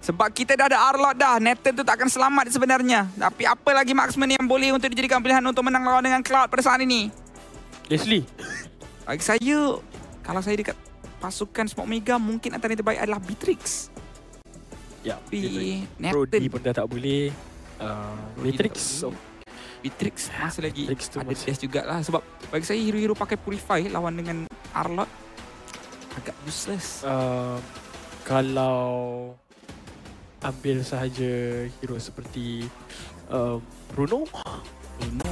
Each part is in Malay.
Sebab kita dah ada Arlot dah. Nathan tu takkan selamat sebenarnya. Tapi apa lagi marksman yang boleh untuk dijadikan pilihan untuk menang lawan dengan Cloud pada saat ini? Leslie. Bagi saya, kalau saya dekat pasukan Smoke Mega, mungkin antara yang terbaik adalah Beatrix. Ya, Tapi Brody Nathan, pun dah tak boleh. Uh, tak boleh. Beatrix masih lagi Beatrix tu ada masih- test jugalah. Sebab bagi saya, hero-hero pakai Purify lawan dengan Arlot agak useless. Uh, kalau ambil sahaja hero seperti uh, Bruno Bruno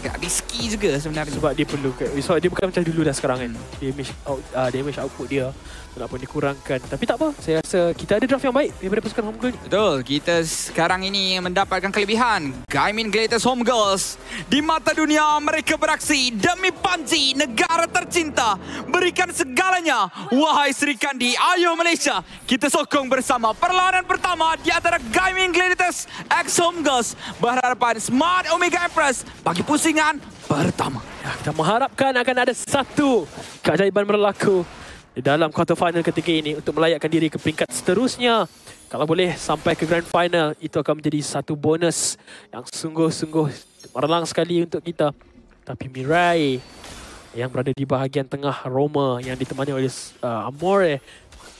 agak risky juga sebenarnya. sebab dia perlu sebab dia bukan macam dulu dah sekarang kan Hmm. damage out, uh, damage output dia walaupun dikurangkan tapi tak apa saya rasa kita ada draft yang baik daripada pasukan home girl ni Betul, kita sekarang ini mendapatkan kelebihan. Gaimin Gladiators Home Girls. Di mata dunia, mereka beraksi demi Panji, negara tercinta. Berikan segalanya. Wahai Sri Kandi, ayo Malaysia. Kita sokong bersama perlawanan pertama di antara Gaimin Gladiators X Home Girls. Berhadapan Smart Omega Empress bagi pusingan pertama. Ya, kita mengharapkan akan ada satu keajaiban berlaku dalam quarter final ketiga ini untuk melayakkan diri ke peringkat seterusnya. Kalau boleh sampai ke grand final, itu akan menjadi satu bonus yang sungguh-sungguh merlang sekali untuk kita. Tapi Mirai yang berada di bahagian tengah Roma yang ditemani oleh uh, Amore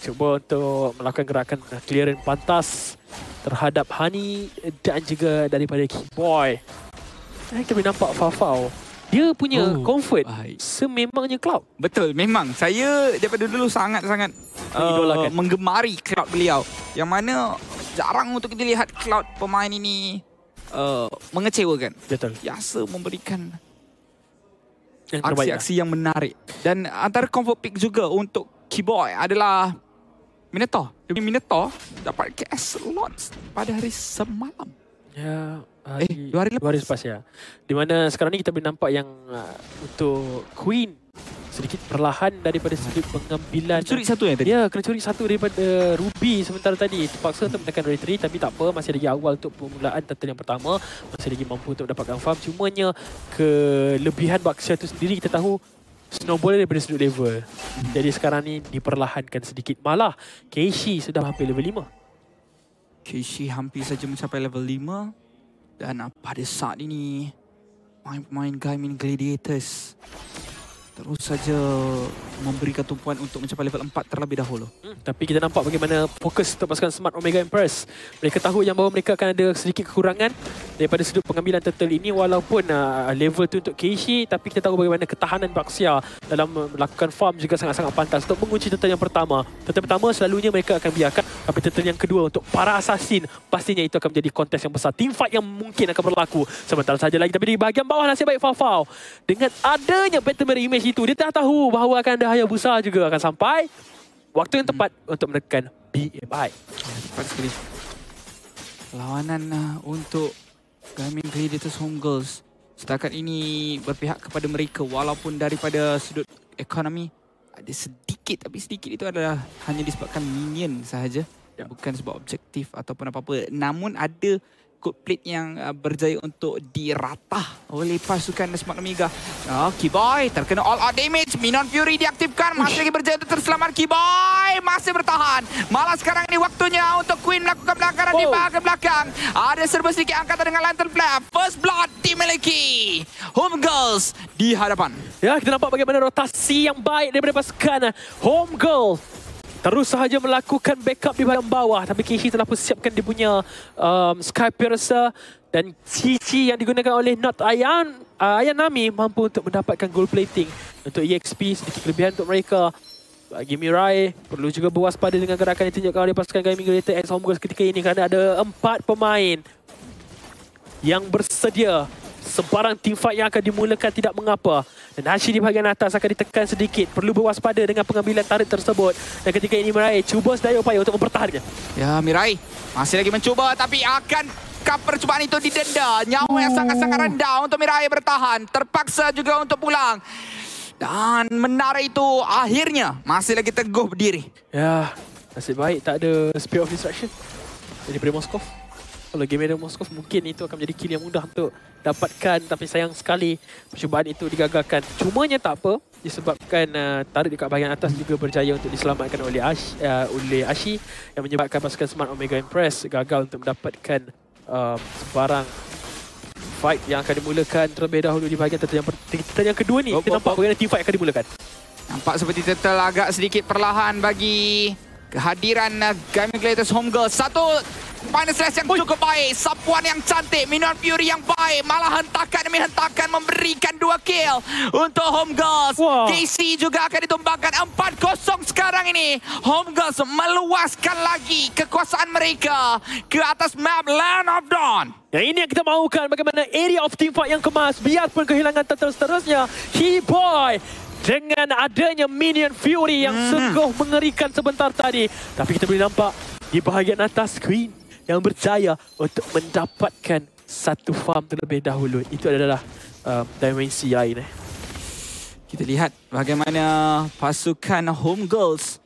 cuba untuk melakukan gerakan clearance pantas terhadap Hani dan juga daripada Keyboy. Dan kita boleh nampak Fafau. Dia punya Oh, comfort baik. sememangnya Cloud. Betul, memang saya daripada dulu sangat-sangat uh, menggemari Cloud beliau. Yang mana jarang untuk kita lihat Cloud pemain ini uh, mengecewakan. Betul. Biasa memberikan lah. aksi-aksi yang menarik. Dan antara comfort pick juga untuk Keyboy adalah Minotaur. Minotaur dapat KS slots pada hari semalam. Ya, uh, Eh, di- dua hari Dua hari lepas. lepas ya. Di mana sekarang ni kita boleh nampak yang uh, untuk Queen sedikit perlahan daripada sudut pengambilan. Curi satu yang tadi. Ya, kena curi satu daripada Ruby sementara tadi. Terpaksa untuk menekan retreat tapi tak apa. Masih lagi awal untuk permulaan turtle yang pertama. Masih lagi mampu untuk mendapatkan farm. Cumanya kelebihan Baxia tu sendiri kita tahu snowball daripada sudut level. Jadi sekarang ni diperlahankan sedikit. Malah Keishi sudah hampir level 5. Kishi hampir saja mencapai level 5 dan pada saat ini? Pemain-pemain Gaimin Gladiators terus saja memberikan tumpuan untuk mencapai level 4 terlebih dahulu. Hmm, tapi kita nampak bagaimana fokus untuk pasukan Smart Omega Empress. Mereka tahu yang bahawa mereka akan ada sedikit kekurangan daripada sudut pengambilan turtle ini walaupun uh, level tu untuk Keishi tapi kita tahu bagaimana ketahanan Baxia dalam melakukan farm juga sangat-sangat pantas untuk mengunci turtle yang pertama. Turtle pertama selalunya mereka akan biarkan tapi turtle yang kedua untuk para assassin pastinya itu akan menjadi kontes yang besar. Team fight yang mungkin akan berlaku sebentar saja lagi tapi di bahagian bawah nasib baik Fafau. Dengan adanya Battle Mirror Image itu dia dah tahu bahawa akan ada Hayabusa juga akan sampai Waktu yang tepat untuk menekan BMI. Tepat sekali. Lawanan uh, untuk Gaimin Gladiators Home Girls setakat ini berpihak kepada mereka walaupun daripada sudut ekonomi ada sedikit tapi sedikit itu adalah hanya disebabkan minion sahaja Ya. bukan sebab objektif ataupun apa-apa namun ada good plate yang uh, berjaya untuk diratah oleh pasukan Smart Omega. Oh, Kiboy terkena all out damage. Minon Fury diaktifkan. Masih lagi berjaya untuk terselamat. Kiboy masih bertahan. Malah sekarang ini waktunya untuk Queen melakukan pelanggaran di Oh. bahagian belakang. Ada serba sedikit angkatan dengan Lantern Flare. First blood dimiliki. Home Girls di hadapan. Ya, kita nampak bagaimana rotasi yang baik daripada pasukan Home Girl. Terus sahaja melakukan backup di bahagian bawah. Tapi Kishi telah persiapkan dia punya um, Sky Piercer dan Cici yang digunakan oleh Not Ayan. Uh, Ayan Nami mampu untuk mendapatkan gold plating. Untuk EXP sedikit kelebihan untuk mereka. Bagi Mirai, perlu juga berwaspada dengan gerakan yang ditunjukkan oleh pasukan Gaming Greater X Home Girls ketika ini kerana ada empat pemain yang bersedia sebarang team fight yang akan dimulakan tidak mengapa. Dan Hashi di bahagian atas akan ditekan sedikit. Perlu berwaspada dengan pengambilan tarik tersebut. Dan ketika ini meraih, cuba sedaya upaya untuk mempertahankan. Ya, Mirai masih lagi mencuba tapi akan kap percubaan itu didenda. Nyawa yang sangat-sangat rendah untuk Mirai bertahan. Terpaksa juga untuk pulang. Dan menara itu akhirnya masih lagi teguh berdiri. Ya, nasib baik tak ada Spear of Destruction. Jadi daripada Moskov. Kalau game Eden Moskov mungkin itu akan menjadi kill yang mudah untuk dapatkan tapi sayang sekali percubaan itu digagalkan. Cumanya tak apa disebabkan uh, tarik dekat bahagian atas juga berjaya untuk diselamatkan oleh Ash, uh, oleh Ashi yang menyebabkan pasukan Smart Omega Impress gagal untuk mendapatkan uh, sebarang fight yang akan dimulakan terlebih dahulu di bahagian turtle yang, turtle yang kedua ni. Oh, Kita oh, nampak oh. bagaimana team fight akan dimulakan. Nampak seperti Turtle agak sedikit perlahan bagi kehadiran uh, Gaming Gladiators Home Girls. Satu final slash yang cukup baik. Sapuan yang cantik. Minuman Fury yang baik. Malah hentakan demi hentakan memberikan dua kill untuk Home Girls. Wah. KC juga akan ditumbangkan 4-0 sekarang ini. Home Girls meluaskan lagi kekuasaan mereka ke atas map Land of Dawn. Yang ini yang kita mahukan bagaimana area of team fight yang kemas biarpun kehilangan turtle seterusnya. He-Boy dengan adanya minion Fury yang Hmm. sungguh mengerikan sebentar tadi. Tapi kita boleh nampak di bahagian atas Queen yang berjaya untuk mendapatkan satu farm terlebih dahulu. Itu adalah uh, dimensi lain. Eh. Kita lihat bagaimana pasukan Home Girls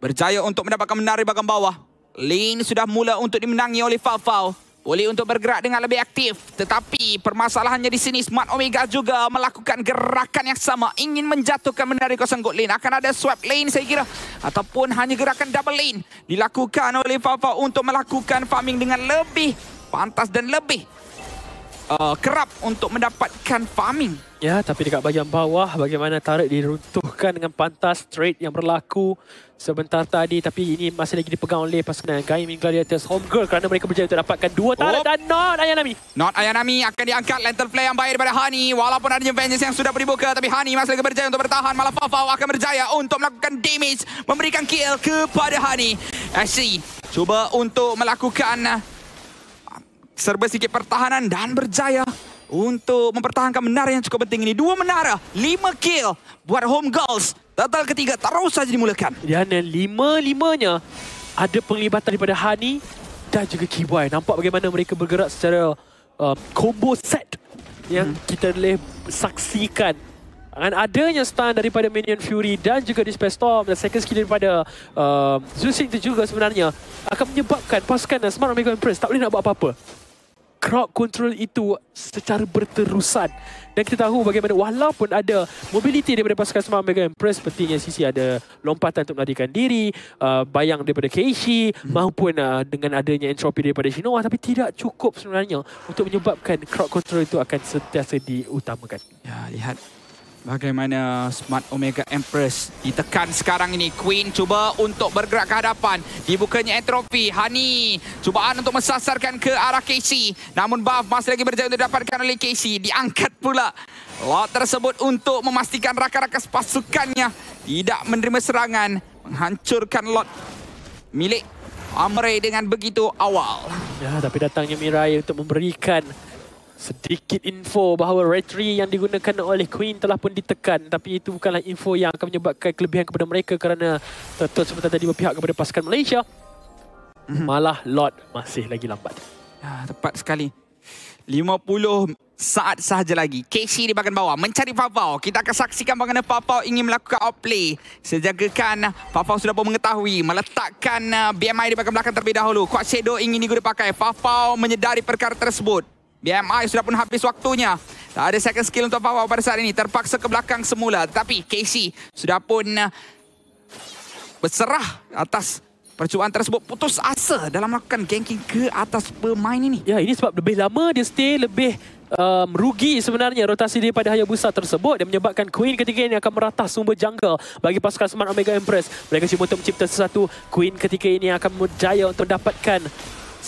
berjaya untuk mendapatkan menara di bahagian bawah. Lane sudah mula untuk dimenangi oleh Fafau. Boleh untuk bergerak dengan lebih aktif. Tetapi permasalahannya di sini Smart Omega juga melakukan gerakan yang sama. Ingin menjatuhkan menara di kawasan gold lane. Akan ada swap lane saya kira. Ataupun hanya gerakan double lane. Dilakukan oleh Fafau untuk melakukan farming dengan lebih pantas dan lebih uh, kerap untuk mendapatkan farming. Ya, tapi dekat bahagian bawah bagaimana tarik diruntuhkan dengan pantas trade yang berlaku sebentar tadi tapi ini masih lagi dipegang oleh pasukan Gaming Gladiators Home Girl kerana mereka berjaya untuk dapatkan dua tarik Oh. dan not Ayanami. Not Ayanami akan diangkat lantern flare yang baik daripada Hani walaupun adanya Vengeance yang sudah dibuka tapi Hani masih lagi berjaya untuk bertahan malah Fafau akan berjaya untuk melakukan damage memberikan kill kepada Hani Ashley cuba untuk melakukan serba sedikit pertahanan dan berjaya untuk mempertahankan menara yang cukup penting ini dua menara lima kill buat Home Girls total ketiga terus saja dimulakan Dan yang lima-limanya ada penglibatan daripada Hani dan juga Kiboy. Nampak bagaimana mereka bergerak secara uh, combo set yang Hmm. kita boleh saksikan. Dengan adanya stun daripada Minion Fury dan juga Dispel Storm dan second skill daripada uh, Zusing itu juga sebenarnya akan menyebabkan pasukan Smart Omega Impress tak boleh nak buat apa-apa. Crowd control itu secara berterusan dan kita tahu bagaimana walaupun ada mobility daripada pasukan Smart Mega Impress sepertinya sisi ada lompatan untuk melarikan diri uh, bayang daripada Keishi hmm. maupun uh, dengan adanya entropi daripada Shinoa tapi tidak cukup sebenarnya untuk menyebabkan crowd control itu akan sentiasa diutamakan Ya, lihat bagaimana Smart Omega Empress ditekan sekarang ini. Queen cuba untuk bergerak ke hadapan. Dibukanya entropi. Hani cubaan untuk mensasarkan ke arah Casey. Namun buff masih lagi berjaya untuk didapatkan oleh Casey. Diangkat pula lot tersebut untuk memastikan rakan-rakan pasukannya tidak menerima serangan. Menghancurkan lot milik Amre dengan begitu awal. ya tapi datangnya Mirai untuk memberikan sedikit info bahawa retry yang digunakan oleh Queen telah pun ditekan tapi itu bukanlah info yang akan menyebabkan kelebihan kepada mereka kerana Turtle sebentar tadi berpihak kepada pasukan Malaysia malah Lord masih lagi lambat Ya, tepat sekali. 50 saat sahaja lagi. KC di bahagian bawah mencari Fafau. Kita akan saksikan bagaimana Fafau ingin melakukan outplay. Sejagakan Fafau sudah pun mengetahui meletakkan uh, BMI di bahagian belakang terlebih dahulu. Quad Shadow ingin digunakan pakai. Fafau menyedari perkara tersebut. BMI sudah pun habis waktunya. Tak ada second skill untuk Fafau pada saat ini. Terpaksa ke belakang semula. Tetapi KC sudah pun uh, berserah atas percubaan tersebut. Putus asa dalam melakukan ganking ke atas pemain ini. Ya, ini sebab lebih lama dia stay lebih um, rugi sebenarnya rotasi daripada Hayabusa tersebut dan menyebabkan Queen ketika ini akan meratah sumber jungle bagi pasukan Smart Omega Empress. Mereka cuma untuk mencipta sesuatu. Queen ketika ini akan berjaya untuk mendapatkan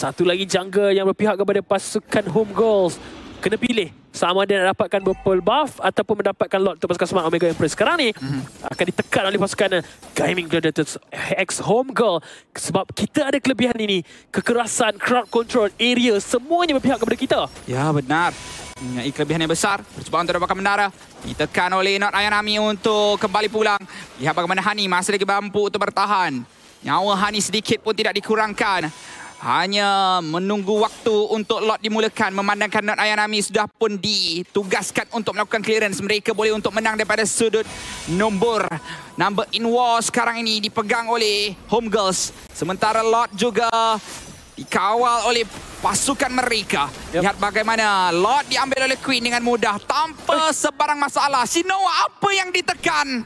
satu lagi jungle yang berpihak kepada pasukan Home Girls. Kena pilih sama ada nak dapatkan purple buff ataupun mendapatkan lot untuk pasukan Smart Omega Empress. Sekarang ni mm-hmm. akan ditekan oleh pasukan Gaming Gladiators X Home Girl sebab kita ada kelebihan ini. Kekerasan, crowd control, area semuanya berpihak kepada kita. Ya benar. Mempunyai kelebihan yang besar. Percubaan untuk dapatkan menara. Ditekan oleh Not Ayanami untuk kembali pulang. Lihat bagaimana Hani masih lagi mampu untuk bertahan. Nyawa Hani sedikit pun tidak dikurangkan. Hanya menunggu waktu untuk lot dimulakan. Memandangkan Not Ayanami sudah pun ditugaskan untuk melakukan clearance. Mereka boleh untuk menang daripada sudut nombor. Number in war sekarang ini dipegang oleh Home Girls. Sementara lot juga dikawal oleh pasukan mereka. Yep. Lihat bagaimana Lord diambil oleh Queen dengan mudah tanpa sebarang masalah. Shinoa apa yang ditekan?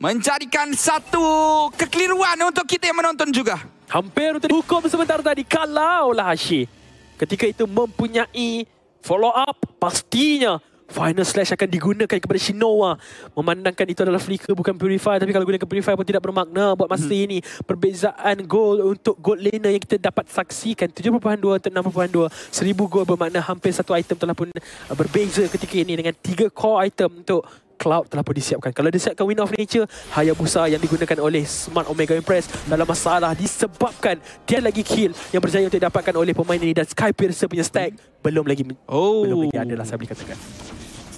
Menjadikan satu kekeliruan untuk kita yang menonton juga. Hampir untuk dihukum sebentar tadi. Kalaulah Hashi ketika itu mempunyai follow up, pastinya Final Slash akan digunakan kepada Shinoa. Memandangkan itu adalah flicker bukan purify. Tapi kalau gunakan purify pun tidak bermakna buat masa hmm. ini. Perbezaan gol untuk gold laner yang kita dapat saksikan. 7.2 untuk 6.2. 1000 gol bermakna hampir satu item telah pun berbeza ketika ini. Dengan tiga core item untuk Cloud telah pun disiapkan. Kalau disiapkan Wind of Nature, Hayabusa yang digunakan oleh Smart Omega Impress dalam masalah disebabkan dia lagi kill yang berjaya untuk didapatkan oleh pemain ini dan Sky Piercer punya stack belum lagi Oh. belum lagi ada lah saya boleh katakan.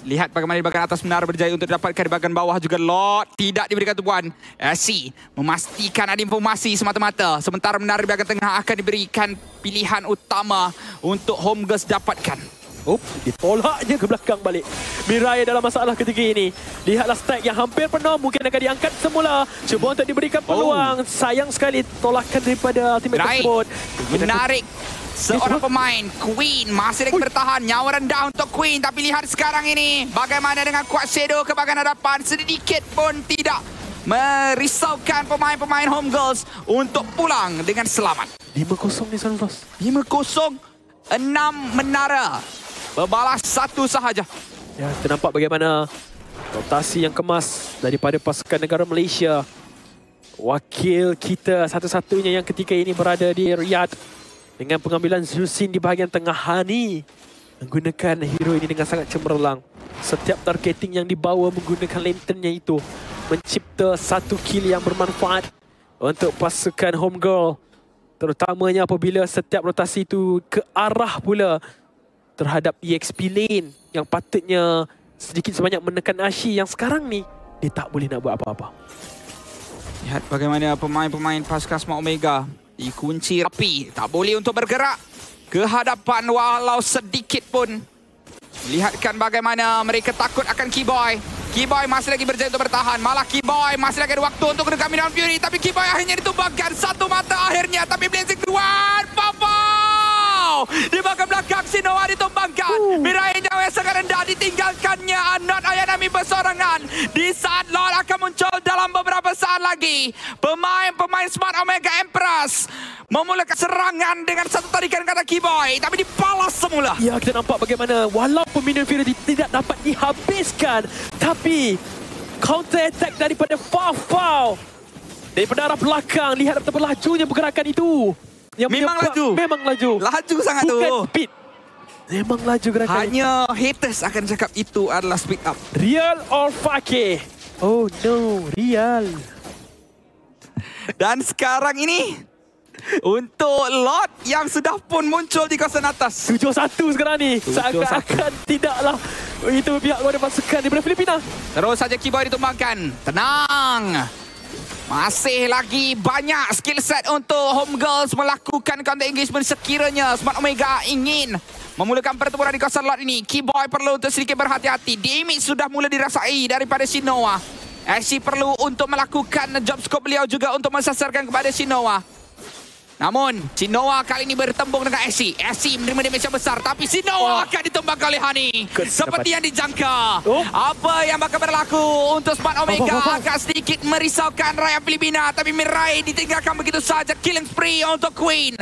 Lihat bagaimana di bahagian atas menara berjaya untuk didapatkan di bahagian bawah juga Lord tidak diberikan tumpuan. SC memastikan ada informasi semata-mata. Sementara menara di bahagian tengah akan diberikan pilihan utama untuk Home Girls dapatkan. Oh, ditolaknya ke belakang balik. Mirai dalam masalah ketika ini. Lihatlah stack yang hampir penuh. Mungkin akan diangkat semula. Cuba untuk diberikan peluang. Oh. Sayang sekali tolakan daripada ultimate Mirai tersebut. menarik seorang pemain. Queen masih lagi bertahan. Nyawa rendah untuk Queen. Tapi lihat sekarang ini. Bagaimana dengan kuat Shadow ke bahagian hadapan. Sedikit pun tidak merisaukan pemain-pemain Home Girls untuk pulang dengan selamat. 5-0 ni Sunfrost. 5-0. Enam menara. Berbalas satu sahaja. Ya, kita nampak bagaimana rotasi yang kemas daripada pasukan negara Malaysia. Wakil kita satu-satunya yang ketika ini berada di Riyadh dengan pengambilan Zusin di bahagian tengah Hani menggunakan hero ini dengan sangat cemerlang. Setiap targeting yang dibawa menggunakan lanternnya itu mencipta satu kill yang bermanfaat untuk pasukan Homegirl. Terutamanya apabila setiap rotasi itu ke arah pula terhadap EXP lane yang patutnya sedikit sebanyak menekan Ashi yang sekarang ni dia tak boleh nak buat apa-apa. Lihat bagaimana pemain-pemain pasukan Smart Omega dikunci rapi. Tak boleh untuk bergerak ke hadapan walau sedikit pun. Lihatkan bagaimana mereka takut akan Keyboy. Keyboy masih lagi berjaya untuk bertahan. Malah Keyboy masih lagi ada waktu untuk gunakan Minimum Fury. Tapi Keyboy akhirnya ditumbangkan. Satu mata akhirnya. Tapi Blazing keluar. Papa! Di sangat rendah ditinggalkannya. Not Ayanami bersorangan. Di saat Lord akan muncul dalam beberapa saat lagi. Pemain-pemain Smart Omega Empress memulakan serangan dengan satu tarikan kata Keyboy. Tapi dibalas semula. Ya, kita nampak bagaimana walaupun Minion Fury tidak dapat dihabiskan. Tapi counter attack daripada Fafau. Daripada arah belakang, lihat betapa lajunya pergerakan itu. Yang memang laju. Memang laju. Laju sangat Bukan tu. Bukan speed. Memang laju gerakan Hanya haters akan cakap itu adalah speed up. Real or fake? Oh no, real. Dan sekarang ini untuk lot yang sudah pun muncul di kawasan atas. 7-1 sekarang ni. Seakan-akan tidaklah itu pihak luar pasukan daripada Filipina. Terus saja keyboard ditumbangkan. Tenang. Masih lagi banyak skill set untuk Home Girls melakukan counter engagement sekiranya Smart Omega ingin memulakan pertempuran di kawasan lot ini. Keyboy perlu untuk sedikit berhati-hati. Damage sudah mula dirasai daripada Shinoa. SC perlu untuk melakukan job scope beliau juga untuk mensasarkan kepada Shinoa. Namun, Sinoa kali ini bertembung dengan SC. SC menerima damage yang besar. Tapi Sinoa oh. akan ditumbangkan oleh Hani. Seperti yang dijangka. Oh. Apa yang bakal berlaku untuk Smart Omega oh, oh, oh, agak sedikit merisaukan rakyat Filipina. Tapi Mirai ditinggalkan begitu saja. Killing spree untuk Queen.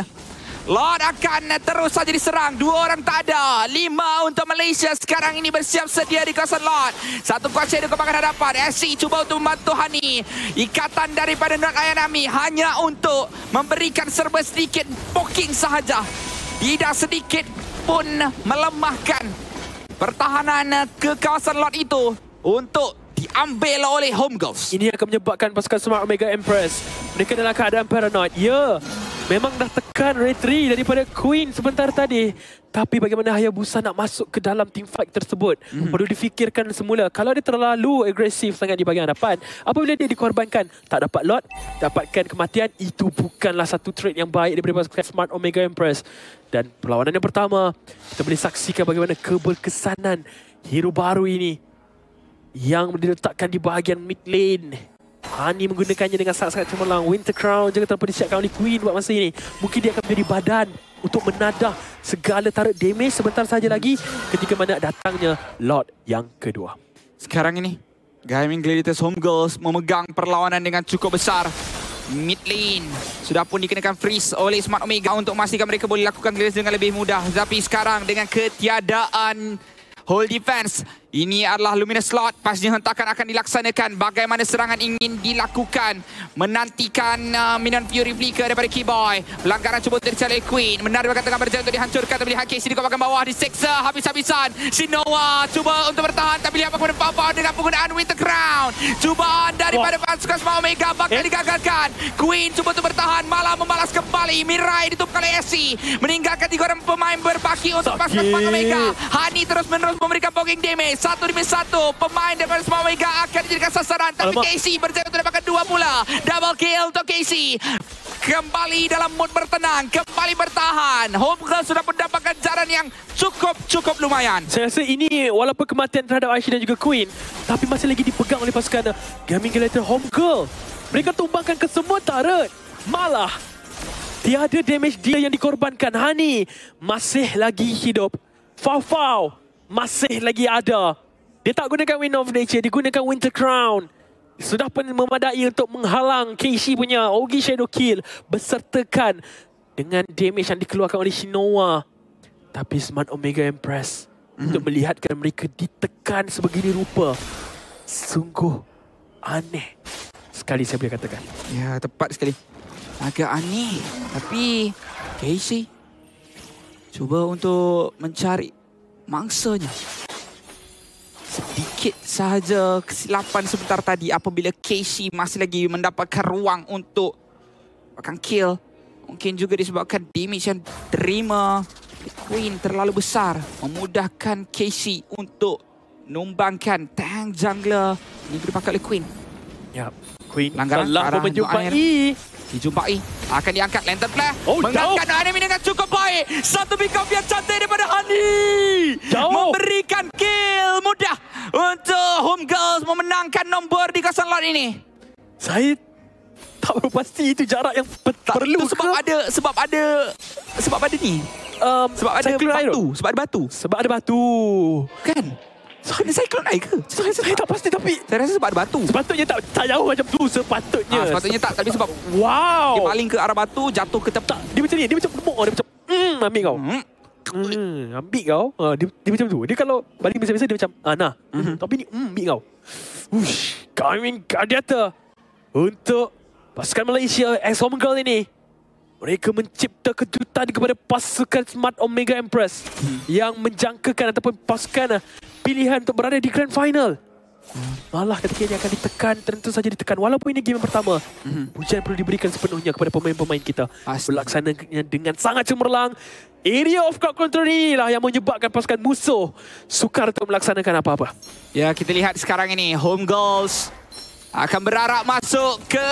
Lord akan terus saja diserang. Dua orang tak ada. Lima untuk Malaysia sekarang ini bersiap sedia di kawasan Lord. Satu kuat shadow ke belakang hadapan. SC cuba untuk membantu Hani. Ikatan daripada Not Ayanami hanya untuk memberikan serba sedikit poking sahaja. Tidak sedikit pun melemahkan pertahanan ke kawasan Lord itu untuk diambil oleh Home Girls. Ini akan menyebabkan pasukan Smart Omega Empress. Mereka dalam keadaan paranoid. Ya, memang dah tekan retri daripada Queen sebentar tadi. Tapi bagaimana Hayabusa nak masuk ke dalam team fight tersebut? Mm-hmm. Perlu difikirkan semula. Kalau dia terlalu agresif sangat di bahagian hadapan, apabila dia dikorbankan, tak dapat lot, dapatkan kematian, itu bukanlah satu trade yang baik daripada pasukan Smart Omega Empress. Dan perlawanan yang pertama, kita boleh saksikan bagaimana keberkesanan hero baru ini yang diletakkan di bahagian mid lane. Hani menggunakannya dengan sangat-sangat cemerlang. Winter Crown juga tanpa disiapkan oleh Queen buat masa ini. Mungkin dia akan menjadi badan untuk menadah segala tarik damage sebentar saja lagi ketika mana datangnya Lord yang kedua. Sekarang ini, Gaming Gladiators Home Girls memegang perlawanan dengan cukup besar. Mid lane sudah pun dikenakan freeze oleh Smart Omega untuk memastikan mereka boleh lakukan gladiators dengan lebih mudah. Tapi sekarang dengan ketiadaan Hold defense. Ini adalah Luminous Slot. Pastinya hentakan akan dilaksanakan. Bagaimana serangan ingin dilakukan. Menantikan uh, Minion Fury Flicker daripada Keyboy. Pelanggaran cuba untuk dicari Queen. Menarik bahkan tengah berjalan untuk dihancurkan. Tapi lihat Casey di kawasan bawah. Diseksa habis-habisan. Shinoa cuba untuk bertahan. Tapi lihat bagaimana Papa dengan penggunaan Winter Crown. Cubaan daripada pasukan Small Omega bakal eh? digagalkan. Queen cuba untuk bertahan. Malah membalas kembali. Mirai ditutup oleh Essie. Meninggalkan tiga orang pemain berbaki untuk pasukan Small Omega. Hani terus menerus memberikan poking damage. Satu demi satu. Pemain daripada Small Omega akan dijadikan sasaran. Tapi Alamak. Casey berjaya untuk dapatkan dua pula. Double kill untuk Casey. Kembali dalam mood bertenang. Kembali bertahan. Home Girl sudah mendapatkan jaran yang cukup-cukup lumayan. Saya rasa ini walaupun kematian terhadap Aishi dan juga Queen. Tapi masih lagi dipegang oleh pasukan Gaming Gladiator Home Girl. Mereka tumbangkan ke semua turret. Malah tiada damage dia yang dikorbankan. Hani masih lagi hidup. Fau-fau masih lagi ada. Dia tak gunakan Wind of Nature, dia gunakan Winter Crown. Sudah pun memadai untuk menghalang Keishi punya Ogi Shadow Kill bersertakan dengan damage yang dikeluarkan oleh Shinoa. Tapi Smart Omega Empress mm-hmm. untuk melihatkan mereka ditekan sebegini rupa. Sungguh aneh sekali saya boleh katakan. Ya, tepat sekali. Agak aneh. Tapi Keishi cuba untuk mencari mangsanya. Sedikit sahaja kesilapan sebentar tadi apabila Casey masih lagi mendapatkan ruang untuk akan kill. Mungkin juga disebabkan damage yang terima Queen terlalu besar. Memudahkan Casey untuk numbangkan tank jungler. Ini dipakai oleh Queen. Ya, Queen Langgaran telah menjumpai dijumpai. Akan diangkat lantern flare. Oh, mengangkat enemy dengan cukup baik. Satu pick up yang cantik daripada Hani. Jauh. memberikan kill mudah untuk home girls memenangkan nombor di kawasan lot ini. Saya tak perlu pasti itu jarak yang tak, perlu itu sebab ke? ada sebab ada sebab ada ni. Um, sebab ada batu sebab ada batu. Sebab ada batu. Kan So, ini cyclone air ke? Saya, saya tak pasti tapi Saya rasa sebab ada batu. Sepatutnya tak, tak jauh macam tu Sepatutnya. Ha, Sepatutnya tak. Tapi sebab Wow. Dia paling ke arah batu Jatuh ke tepi Dia macam ni Dia macam gemuk Dia macam Hmm ambil kau. Hmm. Hmm, ambil kau. Ha, dia, dia macam tu. Dia kalau Balik biasa-biasa Dia macam ah, Nah. Mm-hmm. Tapi ni hmm, ambil kau. Ush Coming Gladiator Untuk Pasukan Malaysia Ex-Home Girl ini mereka mencipta kejutan kepada pasukan Smart Omega Empress hmm. yang menjangkakan ataupun pasukan pilihan untuk berada di Grand Final. Malah ketika ini akan ditekan, tentu saja ditekan. Walaupun ini game pertama, mm-hmm. pujian perlu diberikan sepenuhnya kepada pemain-pemain kita. Berlaksananya dengan sangat cemerlang. Area of crowd control inilah yang menyebabkan pasukan musuh sukar untuk melaksanakan apa-apa. Ya, kita lihat sekarang ini. Home Goals akan berharap masuk ke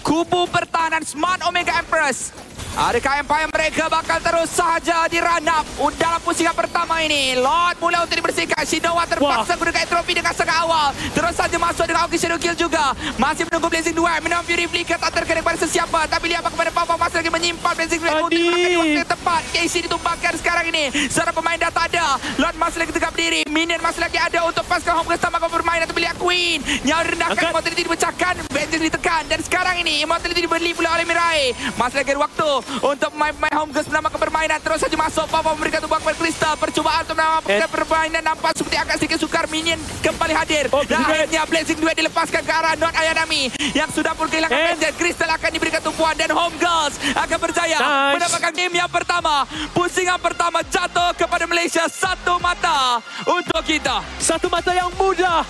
kubu pertahanan Smart Omega Empress. Adakah Empire mereka bakal terus sahaja di run up dalam pusingan pertama ini? Lord mula untuk dibersihkan. Shinoa terpaksa Wah. gunakan entropi dengan sangat awal. Terus saja masuk dengan Aoki Shadow Kill juga. Masih menunggu Blazing Duel. Minum Fury Flicker tak terkena kepada sesiapa. Tapi lihat bagaimana Papa masih lagi menyimpan Blazing Duel untuk menggunakan waktu yang tepat. Casey ditumpahkan sekarang ini. Seorang pemain dah tak ada. Lord masih lagi tegak berdiri. Minion masih lagi ada untuk pasukan home bersama kau bermain. Tapi lihat Queen. Nyawa direndahkan. Immortality dipecahkan. Vengeance ditekan. Dan sekarang ini Immortality dibeli pula oleh Mirai. Masih lagi waktu untuk pemain-pemain home girls menambahkan permainan terus saja masuk Papa memberikan tumbang kepada Crystal percubaan untuk menambahkan eh. permainan. Nampak seperti agak sedikit sukar minion kembali hadir. Oh, dan akhirnya Blazing Duet dilepaskan ke arah Not Ayanami yang sudah pun kehilangan eh. Vengeance Crystal akan diberikan tumpuan dan home girls akan berjaya nice. mendapatkan game yang pertama. Pusingan pertama jatuh kepada Malaysia. Satu mata untuk kita. Satu mata yang mudah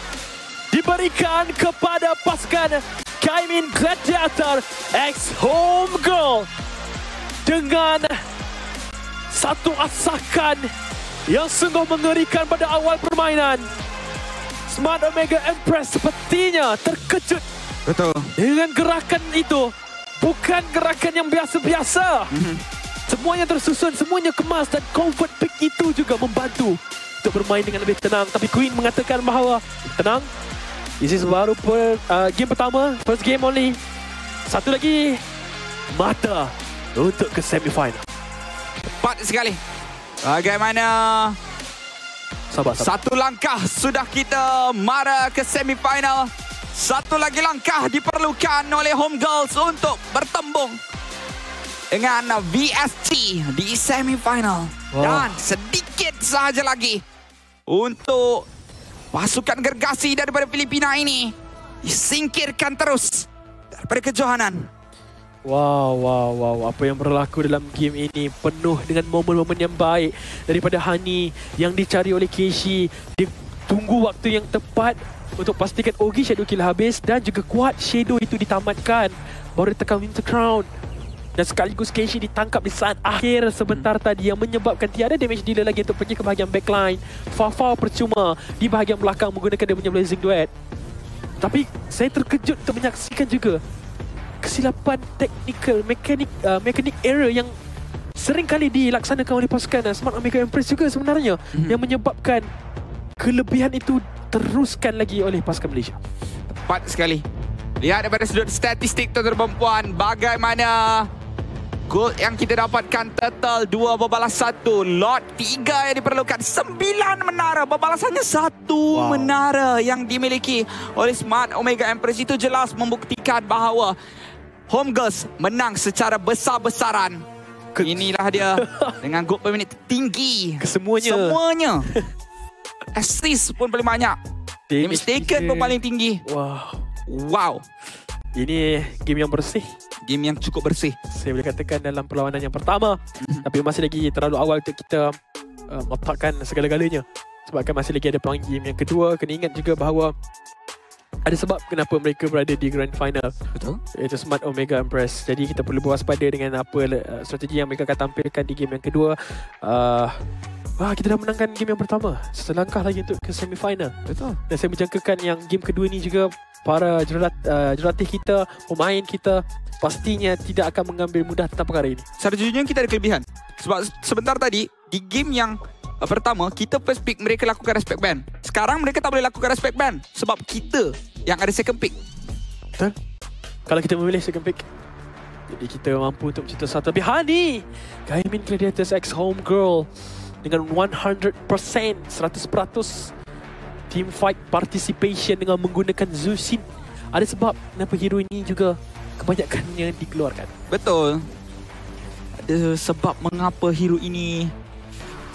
diberikan kepada pasukan Kaimin Gladiator X Home Girl dengan satu asakan yang sungguh mengerikan pada awal permainan. Smart Omega Empress sepertinya terkejut Betul. dengan gerakan itu. Bukan gerakan yang biasa-biasa. Mm-hmm. Semuanya tersusun, semuanya kemas dan comfort pick itu juga membantu untuk bermain dengan lebih tenang. Tapi Queen mengatakan bahawa tenang, is baru per, uh, game pertama, first game only. Satu lagi, mata untuk ke semifinal. Tepat sekali. Bagaimana Sabar, sabar. satu langkah sudah kita mara ke semifinal. Satu lagi langkah diperlukan oleh Home Girls untuk bertembung dengan VST di semifinal. Wah. Dan sedikit sahaja lagi untuk pasukan gergasi daripada Filipina ini disingkirkan terus daripada kejohanan. Wow, wow, wow. Apa yang berlaku dalam game ini penuh dengan momen-momen yang baik daripada Hani yang dicari oleh Keishi. Dia tunggu waktu yang tepat untuk pastikan Ogi Shadow Kill habis dan juga kuat Shadow itu ditamatkan. Baru tekan Winter Crown. Dan sekaligus Keishi ditangkap di saat akhir sebentar tadi yang menyebabkan tiada damage dealer lagi untuk pergi ke bahagian backline. Fafau percuma di bahagian belakang menggunakan dia punya Blazing Duet. Tapi saya terkejut untuk menyaksikan juga kesilapan technical, mekanik uh, mekanik error yang sering kali dilaksanakan oleh pasukan uh, Smart Omega Empress juga sebenarnya Mhm. yang menyebabkan kelebihan itu teruskan lagi oleh pasukan Malaysia. Tepat sekali. Lihat daripada sudut statistik tuan-tuan dan puan bagaimana gol yang kita dapatkan total dua berbalas satu. Lot tiga yang diperlukan. Sembilan menara. Berbalasannya satu Wow. menara yang dimiliki oleh Smart Omega Empress. Itu jelas membuktikan bahawa Home Girls menang secara besar-besaran. Ke- Inilah dia dengan gol per minit tinggi. Kesemuanya. Semuanya. Assist pun paling banyak. Damage taken pun paling tinggi. Wow. Wow. Ini game yang bersih. Game yang cukup bersih. Saya boleh katakan dalam perlawanan yang pertama. Tapi masih lagi terlalu awal untuk kita uh, meletakkan segala-galanya. Sebabkan masih lagi ada peluang game yang kedua. Kena ingat juga bahawa ada sebab kenapa mereka berada di grand final. Betul. iaitu Smart Omega Empress. Jadi kita perlu berwaspada dengan apa uh, strategi yang mereka akan tampilkan di game yang kedua. Uh, wah, kita dah menangkan game yang pertama. Selangkah lagi untuk ke semifinal. Betul. Dan saya menjangkakan yang game kedua ni juga para jurulat, uh, jurulatih kita, pemain kita pastinya tidak akan mengambil mudah tentang perkara ini. Secara jujurnya kita ada kelebihan. Sebab sebentar tadi di game yang pertama kita first pick mereka lakukan respect ban. Sekarang mereka tak boleh lakukan respect ban sebab kita yang ada second pick. Betul? Kalau kita memilih second pick. Jadi kita mampu untuk mencipta satu. Tapi Hani! Gaimin Gladiators X Homegirl dengan 100%, 100% team fight participation dengan menggunakan Zusin. Ada sebab kenapa hero ini juga kebanyakannya dikeluarkan. Betul. Ada sebab mengapa hero ini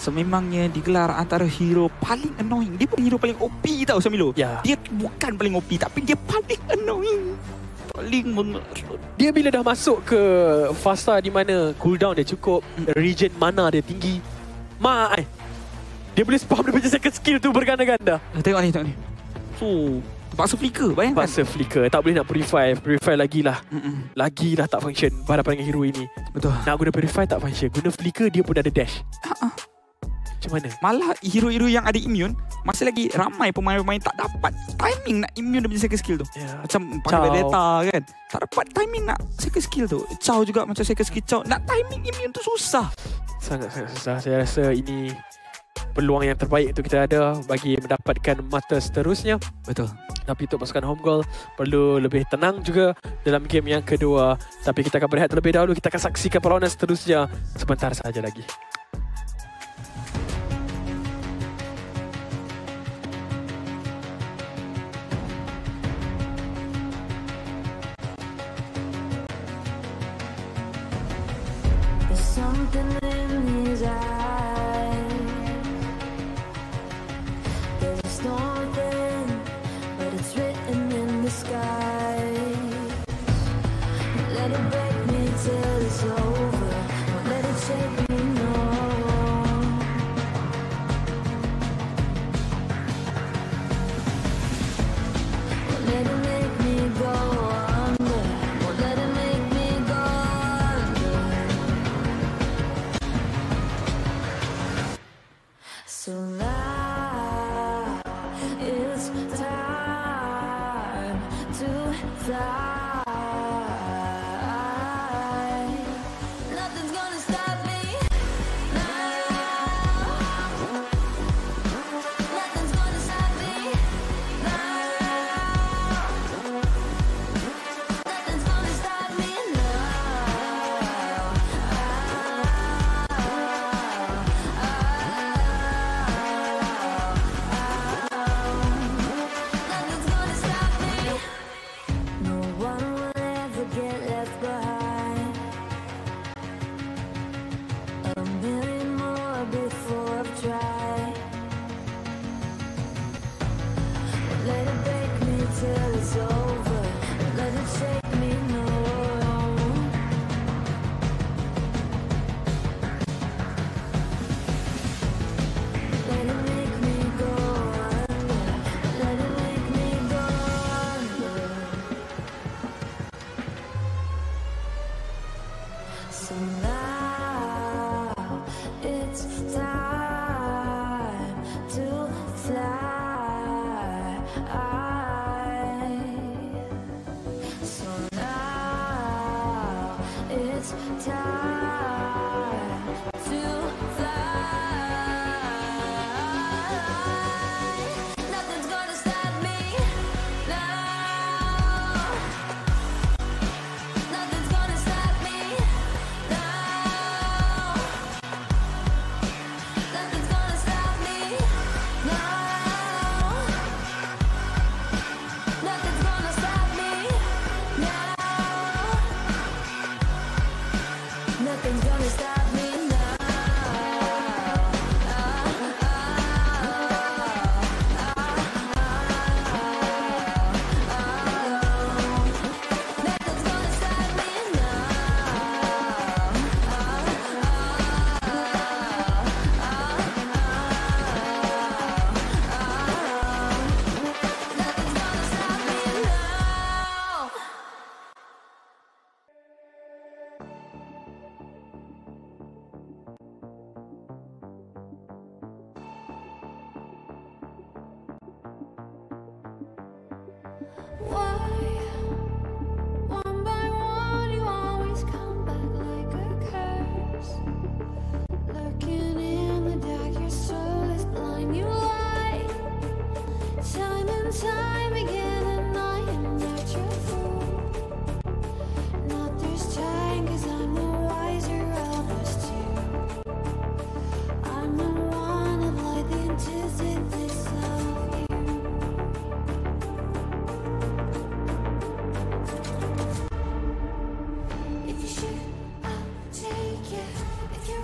sememangnya digelar antara hero paling annoying. Dia bukan hero paling OP tau Samilo. Ya. Dia bukan paling OP tapi dia paling annoying. Paling meng... Dia bila dah masuk ke fasa di mana cooldown dia cukup, regen mana dia tinggi. Eh. Dia boleh spam daripada second skill tu berganda-ganda. Tengok ni, tengok ni. So, terpaksa flicker, bayangkan. Paksa flicker, tak boleh nak purify. Purify lagi lah. Mm-mm. Lagi lah tak function berhadapan dengan hero ini. Betul. Nak guna purify tak function. Guna flicker dia pun ada dash. Ha-ha. Macam mana? Malah hero-hero yang ada immune Masih lagi ramai pemain-pemain tak dapat timing nak immune dia punya second skill tu Ya. Macam pakai Vendetta kan Tak dapat timing nak second skill tu Chow juga macam second skill Chow Nak timing immune tu susah Sangat-sangat susah. Saya rasa ini peluang yang terbaik untuk kita ada bagi mendapatkan mata seterusnya. Betul Tapi untuk pasukan home goal perlu lebih tenang juga dalam game yang kedua. Tapi kita akan berehat terlebih dahulu. Kita akan saksikan perlawanan seterusnya sebentar saja lagi. In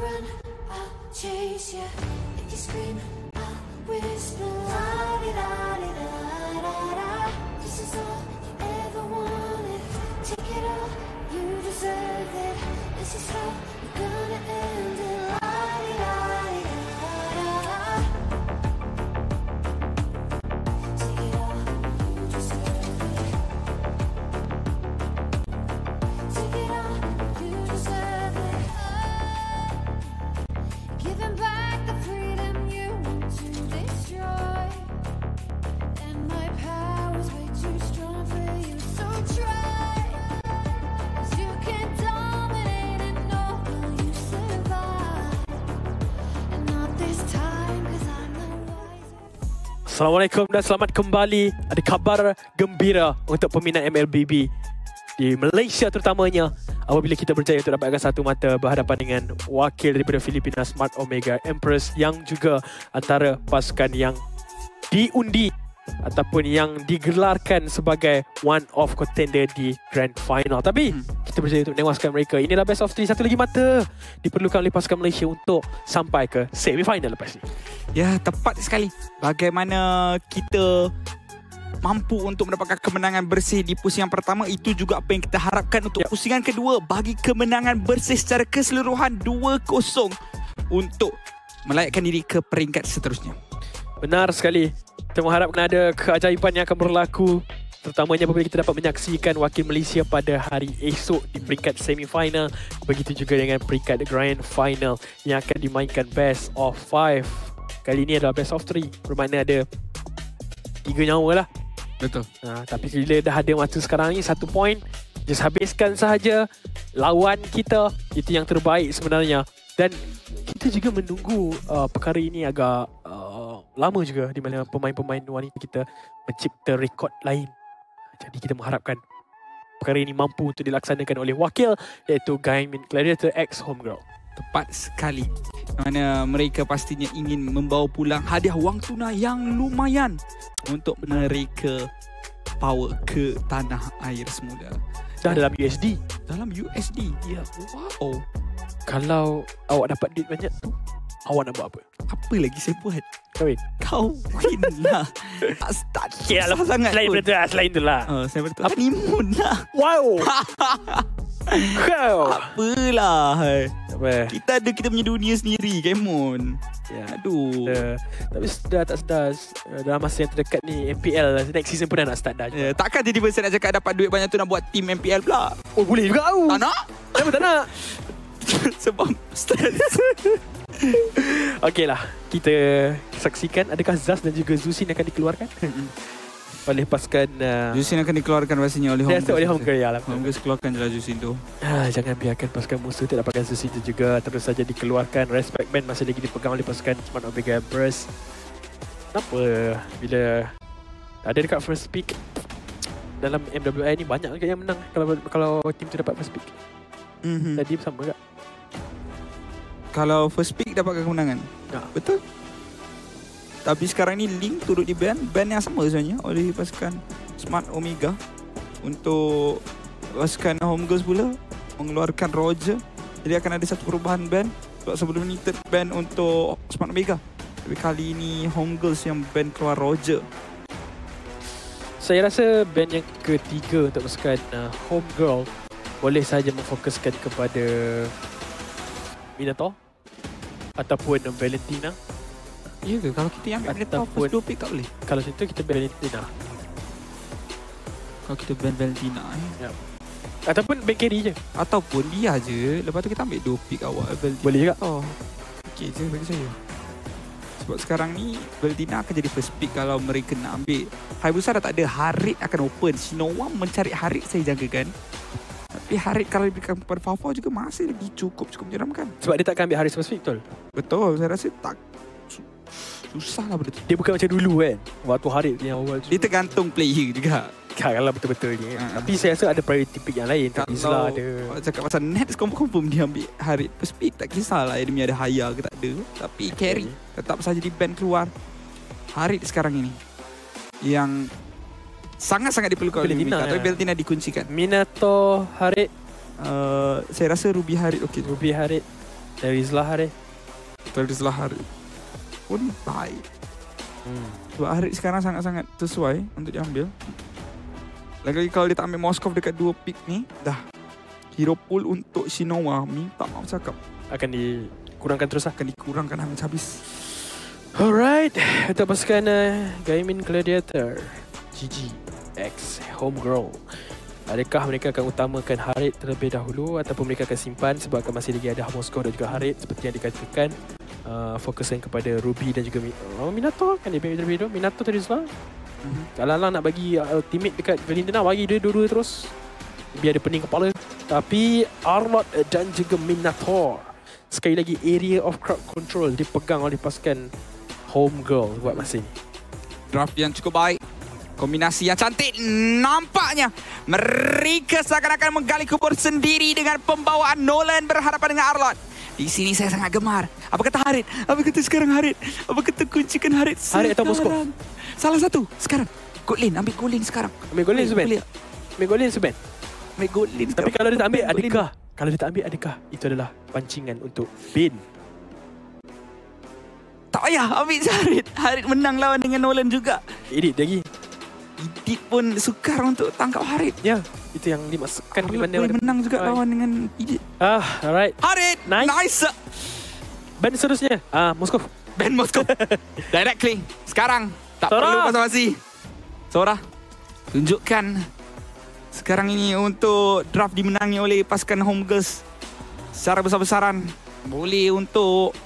run, I'll chase you. If you scream, I'll whisper. La di da di da da da. This is all you ever wanted. Take it all, you deserve it. This is how we're gonna end Assalamualaikum dan selamat kembali. Ada kabar gembira untuk peminat MLBB di Malaysia terutamanya apabila kita berjaya untuk dapatkan satu mata berhadapan dengan wakil daripada Filipina Smart Omega Empress yang juga antara pasukan yang diundi ataupun yang digelarkan sebagai one of contender di grand final. Tapi kita berjaya untuk menewaskan mereka. Inilah best of three. Satu lagi mata diperlukan oleh pasukan Malaysia untuk sampai ke semi final lepas ni. Ya, tepat sekali. Bagaimana kita mampu untuk mendapatkan kemenangan bersih di pusingan pertama itu juga apa yang kita harapkan untuk Yep. pusingan kedua bagi kemenangan bersih secara keseluruhan 2-0 untuk melayakkan diri ke peringkat seterusnya. Benar sekali. Kita mengharapkan ada keajaiban yang akan berlaku terutamanya apabila kita dapat menyaksikan wakil Malaysia pada hari esok di peringkat semi-final. Begitu juga dengan peringkat grand final yang akan dimainkan best of five. Kali ini adalah best of three. Bermakna ada tiga nyawa lah. Betul. Ha, tapi bila dah ada masa sekarang ni satu point just habiskan sahaja lawan kita itu yang terbaik sebenarnya dan kita juga menunggu uh, perkara ini agak uh, lama juga di mana pemain-pemain wanita kita mencipta rekod lain jadi kita mengharapkan perkara ini mampu untuk dilaksanakan oleh wakil iaitu Gaimin Gladiator X Homegirl Tepat sekali. Mana mereka pastinya ingin membawa pulang hadiah wang tunai yang lumayan untuk mereka bawa ke tanah air semula. dah dalam USD Dalam USD. ya Wow. Kalau awak dapat duit banyak tu awak nak buat apa Apa lagi saya buat? kahwin Kau win lah. tak start Kira lah sangat selain pun. betul selain tu lah Oh, saya betul. Honeymoon lah. wow Wow. Apalah. hai. Apa? Kita ada kita punya dunia sendiri, Kemon. Ya. Aduh. Uh, tapi sedar tak sedar uh, dalam masa yang terdekat ni MPL next season pun dah nak start dah. Ya, takkan tiba-tiba saya nak cakap dapat duit banyak tu nak buat team MPL pula. Oh boleh juga tau. Tak nak? Tak nak? Sebab stres. Okey lah, kita saksikan adakah Zaz dan juga Zusin akan dikeluarkan oleh pasukan uh, Jusin akan dikeluarkan pastinya oleh Biasa Home oleh. Home Girl ya lah. Home Girls keluarkan je lah Jusin tu. Ah, jangan biarkan pasukan musuh tu dapatkan Zusin tu juga terus saja dikeluarkan. Respect band masih lagi dipegang oleh pasukan Smart Omega Empress. Kenapa bila ada dekat first pick dalam MWI ni banyak juga yang menang kalau kalau tim tu dapat first pick. Mm-hmm. Tadi sama tak? Kalau first pick dapatkan kemenangan. Ya. Betul. Tapi sekarang ni Link turut di ban Ban yang sama sebenarnya oleh pasukan Smart Omega Untuk pasukan Home Girls pula Mengeluarkan Roger Jadi akan ada satu perubahan ban Sebab sebelum ni third ban untuk Smart Omega Tapi kali ini Home Girls yang ban keluar Roger Saya rasa band yang ketiga untuk pasukan uh, Home Girl boleh saja memfokuskan kepada Minato ataupun Valentina. Ya ke? Kalau kita yang ambil Minotaur Ataupun- first dua pick tak boleh? Kalau macam tu kita Valentina. Kalau kita ban Valentina eh. Ataupun band carry je. Ataupun dia je Lepas tu kita ambil dua pick awal Valentina Boleh juga. Oh, okey je bagi saya. Sebab sekarang ni Valentina akan jadi first pick kalau mereka nak ambil. Hayabusa dah tak ada. Harit akan open. Shinoa mencari Harit saya jagakan. Tapi Harit kalau diberikan kepada Fafa juga masih lagi cukup cukup menyeramkan. Sebab dia takkan ambil hari spesifik betul. Betul, saya rasa tak su- susah lah benda tu. Dia bukan macam dulu kan. Waktu hari yang awal tu. Dia tergantung player juga. kalau betul-betul ni. Ha. Tapi saya rasa ada priority pick yang lain. Tak Isla ada. kalau cakap pasal Nets confirm dia ambil first pick tak kisahlah enemy ada Haya ke tak ada. Tapi carry tetap saja di band keluar. Harit sekarang ini yang sangat-sangat diperlukan oleh Mika. Tapi ya. Valentina dikunci kan. Minato Harit, Uh, saya rasa Ruby Harit okey. Ruby Harit, dari Isla Harit. Teruslah Harit pun baik. Hmm. Sebab Harit sekarang sangat-sangat sesuai untuk diambil. Lagi-lagi kalau dia tak ambil Moskov dekat dua pick ni, dah. Hero pool untuk Shinoa minta maaf cakap Akan dikurangkan terus lah. akan dikurangkan habis-habis. Alright, untuk pasukan uh, Gaimin Gladiator GG X Homegirl. Adakah mereka akan utamakan Harit terlebih dahulu Ataupun mereka akan simpan Sebab akan masih lagi ada Moskov dan juga Harit Seperti yang dikatakan uh, Fokuskan kepada Ruby dan juga oh, Minato kan dia terlebih dahulu Minato tadi Mhm. Kalau Alang nak bagi uh, ultimate dekat Valentina Bagi dia dua-dua terus. Biar dia pening kepala. Tapi Arlot dan juga Minator Sekali lagi area of crowd control Dipegang oleh pasukan Homegirl buat masa ni Draft yang cukup baik. Kombinasi yang cantik nampaknya. Mereka seakan-akan menggali kubur sendiri dengan pembawaan Nolan berhadapan dengan Arlot. Di sini saya sangat gemar. Apa kata Harit? Apa kata sekarang Harit? Apa kata kuncikan Harit Harit atau sekarang? Salah satu. Sekarang. Gold lane. Ambil gold lane sekarang. Ambil golin Suben Boleh. Ambil golin Suben Ambil gold lane Tapi sekarang. kalau dia tak ambil adakah Kalau dia tak ambil adakah Itu adalah pancingan untuk Bin Tak payah ambil Harit. Harit menang lawan dengan Nolan juga. Edit lagi Idit pun sukar untuk tangkap Harit. Ya Itu yang dimasukkan di Arlot mana boleh menang juga lawan dengan Idit. Ah, alright Harit! Nice. nice. Band seterusnya Ah, Moskov Ben Moskov Directly Sekarang Tak Sora. perlu basa-basi Sora Tunjukkan Sekarang ini untuk Draft dimenangi oleh pasukan Home Girls Secara besar-besaran Boleh untuk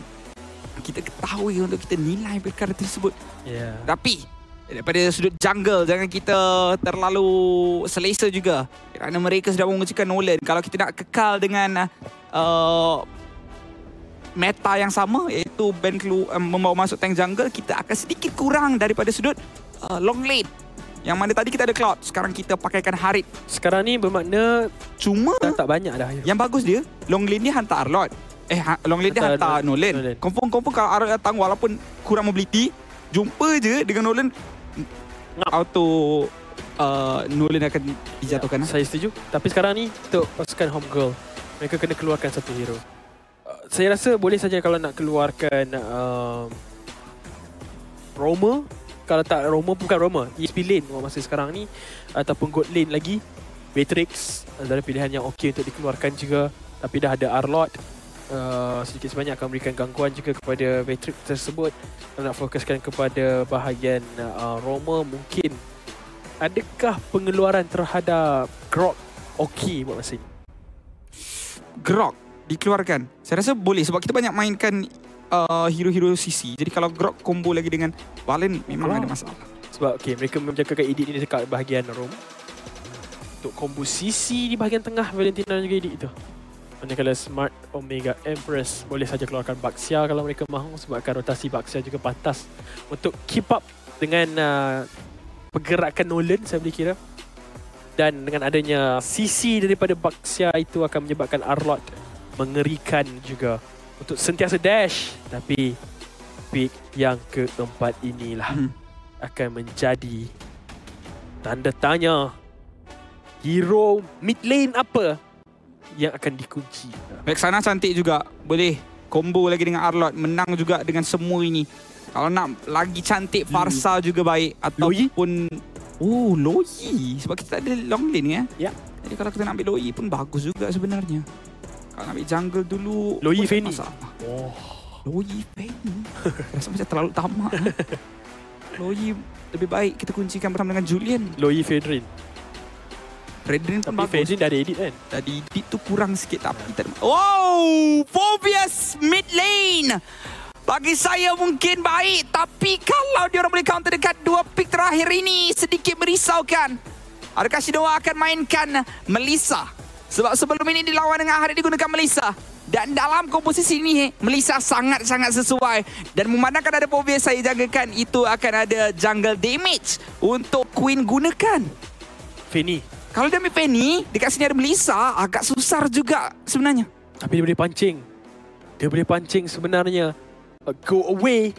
Kita ketahui Untuk kita nilai perkara tersebut Ya Tapi Daripada sudut jungle Jangan kita terlalu Selesa juga Kerana mereka sudah menguncikan Nolan Kalau kita nak kekal dengan uh, Meta yang sama Iaitu band kelu, um, Membawa masuk tank jungle Kita akan sedikit kurang Daripada sudut uh, Long lane Yang mana tadi kita ada Cloud Sekarang kita pakaikan Harit Sekarang ni bermakna Cuma Dah tak banyak dah Yang bagus dia Long lane dia hantar Arlot Eh ha, long lane dia Hantar hantar Nolan. Nolan, Nolan. Confirm-confirm kalau Arlot datang Walaupun kurang mobility Jumpa je dengan Nolan. Auto uh, Nolan akan dijatuhkan lah. Saya setuju. Tapi sekarang ni Untuk pasukan Homegirl Mereka kena keluarkan satu hero. Uh, Saya rasa boleh saja kalau nak keluarkan um, Roma. Kalau tak Roma bukan Roma. ESP lane masa sekarang ni Ataupun God lane lagi. Matrix Antara pilihan yang okey untuk dikeluarkan juga. Tapi dah ada Arlot uh, Sedikit sebanyak akan memberikan gangguan juga kepada Matrix tersebut Kalau nak fokuskan kepada bahagian uh, Roma mungkin Adakah pengeluaran terhadap Grok okey buat masa ni? Grok dikeluarkan. Saya rasa boleh sebab kita banyak mainkan uh, hero-hero CC. Jadi kalau Grok combo lagi dengan Valen memang Wow. ada masalah. Sebab okay, mereka menjagakan edit ni dekat bahagian room. Untuk combo CC di bahagian tengah Valentina juga edit tu. Manakala Smart Omega Empress boleh saja keluarkan Baxia kalau mereka mahu sebabkan rotasi Baxia juga pantas untuk keep up dengan uh, pergerakan Nolan saya boleh kira. Dan dengan adanya CC daripada Baxia itu akan menyebabkan Arlot mengerikan juga untuk sentiasa dash tapi pick yang keempat inilah Hmm. akan menjadi tanda tanya hero mid lane apa yang akan dikunci. Vexana cantik juga. Boleh combo lagi dengan Arlot. Menang juga dengan semua ini. Kalau nak lagi cantik, Farsa juga baik. Loyi? Ataupun... Oh, Loyi. Sebab kita tak ada long lane ya. Ya. Jadi kalau kita nak ambil Loyi pun bagus juga sebenarnya. Kalau nak ambil jungle dulu... Loyi tak Fanny. Oh, Loyi Fanny. Rasa macam terlalu tamak. Loyi lebih baik kita kuncikan bersama dengan Julian. Loyi Fedrin. Redrin pun Tapi bagus. Fedrin dah ada edit kan? Tadi beat tu kurang sikit tapi tak ada. Wow! Phobias mid lane. Bagi saya mungkin baik tapi kalau dia orang boleh counter dekat dua pick terakhir ini sedikit merisaukan. Adakah Shinoa akan mainkan Melissa? Sebab sebelum ini dilawan dengan Ahad digunakan Melissa. Dan dalam komposisi ini Melissa sangat-sangat sesuai dan memandangkan ada Phobias saya jagakan itu akan ada jungle damage untuk Queen gunakan. Fanny. Kalau dia ambil Penny, dekat sini ada Melissa, agak susah juga sebenarnya. Tapi dia boleh pancing. Dia boleh pancing sebenarnya. uh, Go away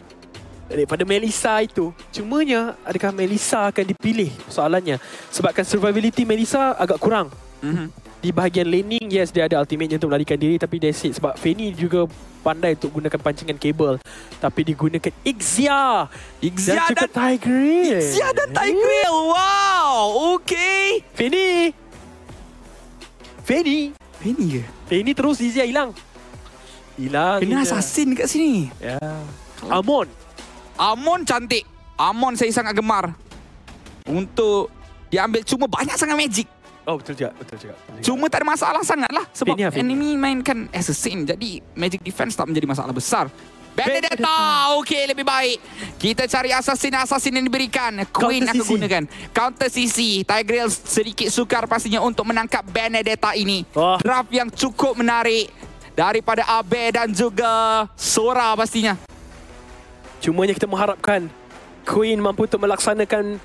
daripada Melissa itu. Cumanya adakah Melissa akan dipilih soalannya. Sebabkan survivability Melissa agak kurang. Mm-hmm. Di bahagian laning, yes dia ada ultimate untuk melarikan diri tapi that's it. Sebab Fanny juga pandai untuk gunakan pancingan kabel. Tapi digunakan Ixia Ixia dan dan Tigreal. Ixia dan Tigreal. Wow, okay. Fanny! Fanny! Penny ke? Fanny terus Ixia hilang. Hilang. Kena Ixia. assassin dekat sini. Ya. Amon. Amon cantik. Amon saya sangat gemar. Untuk diambil cuma banyak sangat magic. Oh betul juga, betul juga. Betul juga. Cuma tak ada masalah sangat lah. Sebab Penny lah, Penny. enemy mainkan assassin. Jadi magic defense tak menjadi masalah besar. Benedetta. Okey, lebih baik. Kita cari assassin-assassin yang diberikan. Queen Counter akan CC. gunakan. Counter CC. Tigreal sedikit sukar pastinya untuk menangkap Benedetta ini. Wah. Draft yang cukup menarik. Daripada Abe dan juga Sora pastinya. Cumanya kita mengharapkan Queen mampu untuk melaksanakan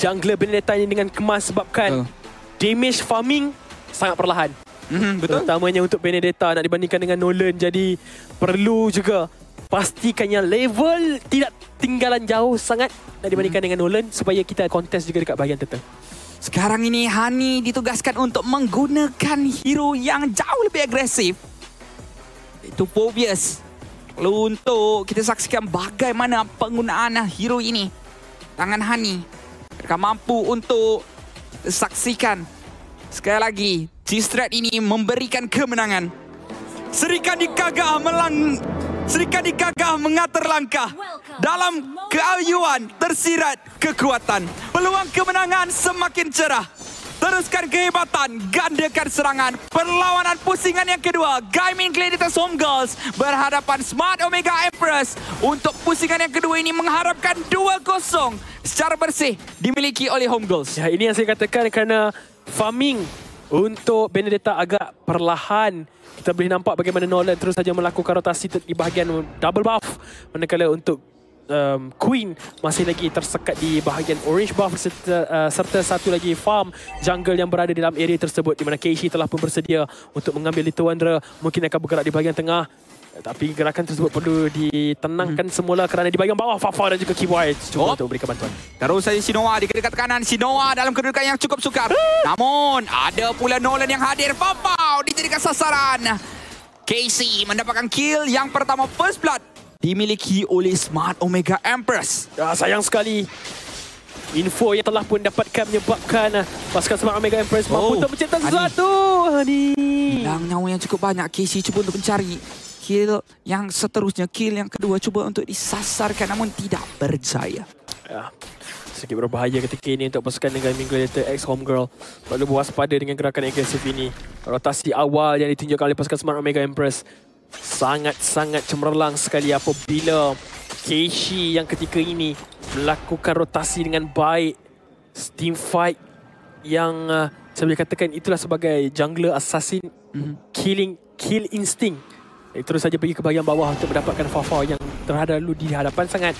jungler Benedetta ini dengan kemas sebabkan Betul. Damage farming sangat perlahan. Mhm, betul. Terutamanya untuk Benedetta nak dibandingkan dengan Nolan jadi perlu juga pastikan yang level tidak tinggalan jauh sangat nak dibandingkan dengan Nolan supaya kita kontes juga dekat bahagian turtle. Sekarang ini Hani ditugaskan untuk menggunakan hero yang jauh lebih agresif. Itu Phobius. Lalu untuk kita saksikan bagaimana penggunaan hero ini. Tangan Hani. Mereka mampu untuk saksikan. Sekali lagi, G-Strat ini memberikan kemenangan. Serikandi Gagah melang... Serikandi Gagah mengatur langkah. Dalam keayuan tersirat kekuatan. Peluang kemenangan semakin cerah. Teruskan kehebatan, gandakan serangan. Perlawanan pusingan yang kedua, Gaimin Gladiators Home Girls berhadapan Smart Omega Empress. Untuk pusingan yang kedua ini mengharapkan 2-0 secara bersih dimiliki oleh Home Girls. Ya, ini yang saya katakan kerana farming untuk Benedetta agak perlahan. Kita boleh nampak bagaimana Nolan terus saja melakukan rotasi di bahagian double buff. Manakala untuk um, Queen masih lagi tersekat di bahagian orange buff serta, uh, serta satu lagi farm jungle yang berada di dalam area tersebut di mana Keishi telah pun bersedia untuk mengambil Little Wanderer. Mungkin akan bergerak di bahagian tengah. Tapi gerakan tersebut perlu ditenangkan semula kerana di bahagian bawah Fafa dan juga Kiwai Oh. cuba untuk memberikan bantuan. Terus saja Shinoa di dekat kanan. Shinoa dalam kedudukan yang cukup sukar. Namun ada pula Nolan yang hadir. Papau dijadikan sasaran. Casey mendapatkan kill yang pertama first blood. Dimiliki oleh Smart Omega Empress. Ya, sayang sekali. Info yang telah pun dapatkan menyebabkan uh, pasukan Smart Omega Empress Oh, mampu untuk mencipta sesuatu. Ani. Hilang nyawa yang cukup banyak. Casey cuba untuk mencari kill yang seterusnya. Kill yang kedua cuba untuk disasarkan namun tidak berjaya. Ya. Sangat berbahaya ketika ini untuk pasukan dengan Gladiator X Homegirl. Perlu berwaspada dengan gerakan agresif ini. Rotasi awal yang ditunjukkan oleh pasukan Smart Omega Empress sangat-sangat cemerlang sekali apabila Keishi yang ketika ini melakukan rotasi dengan baik. Steam fight yang uh, saya boleh katakan itulah sebagai jungler assassin mm-hmm. killing kill instinct. Eh, terus saja pergi ke bahagian bawah untuk mendapatkan Fafa yang terhadap di hadapan sangat.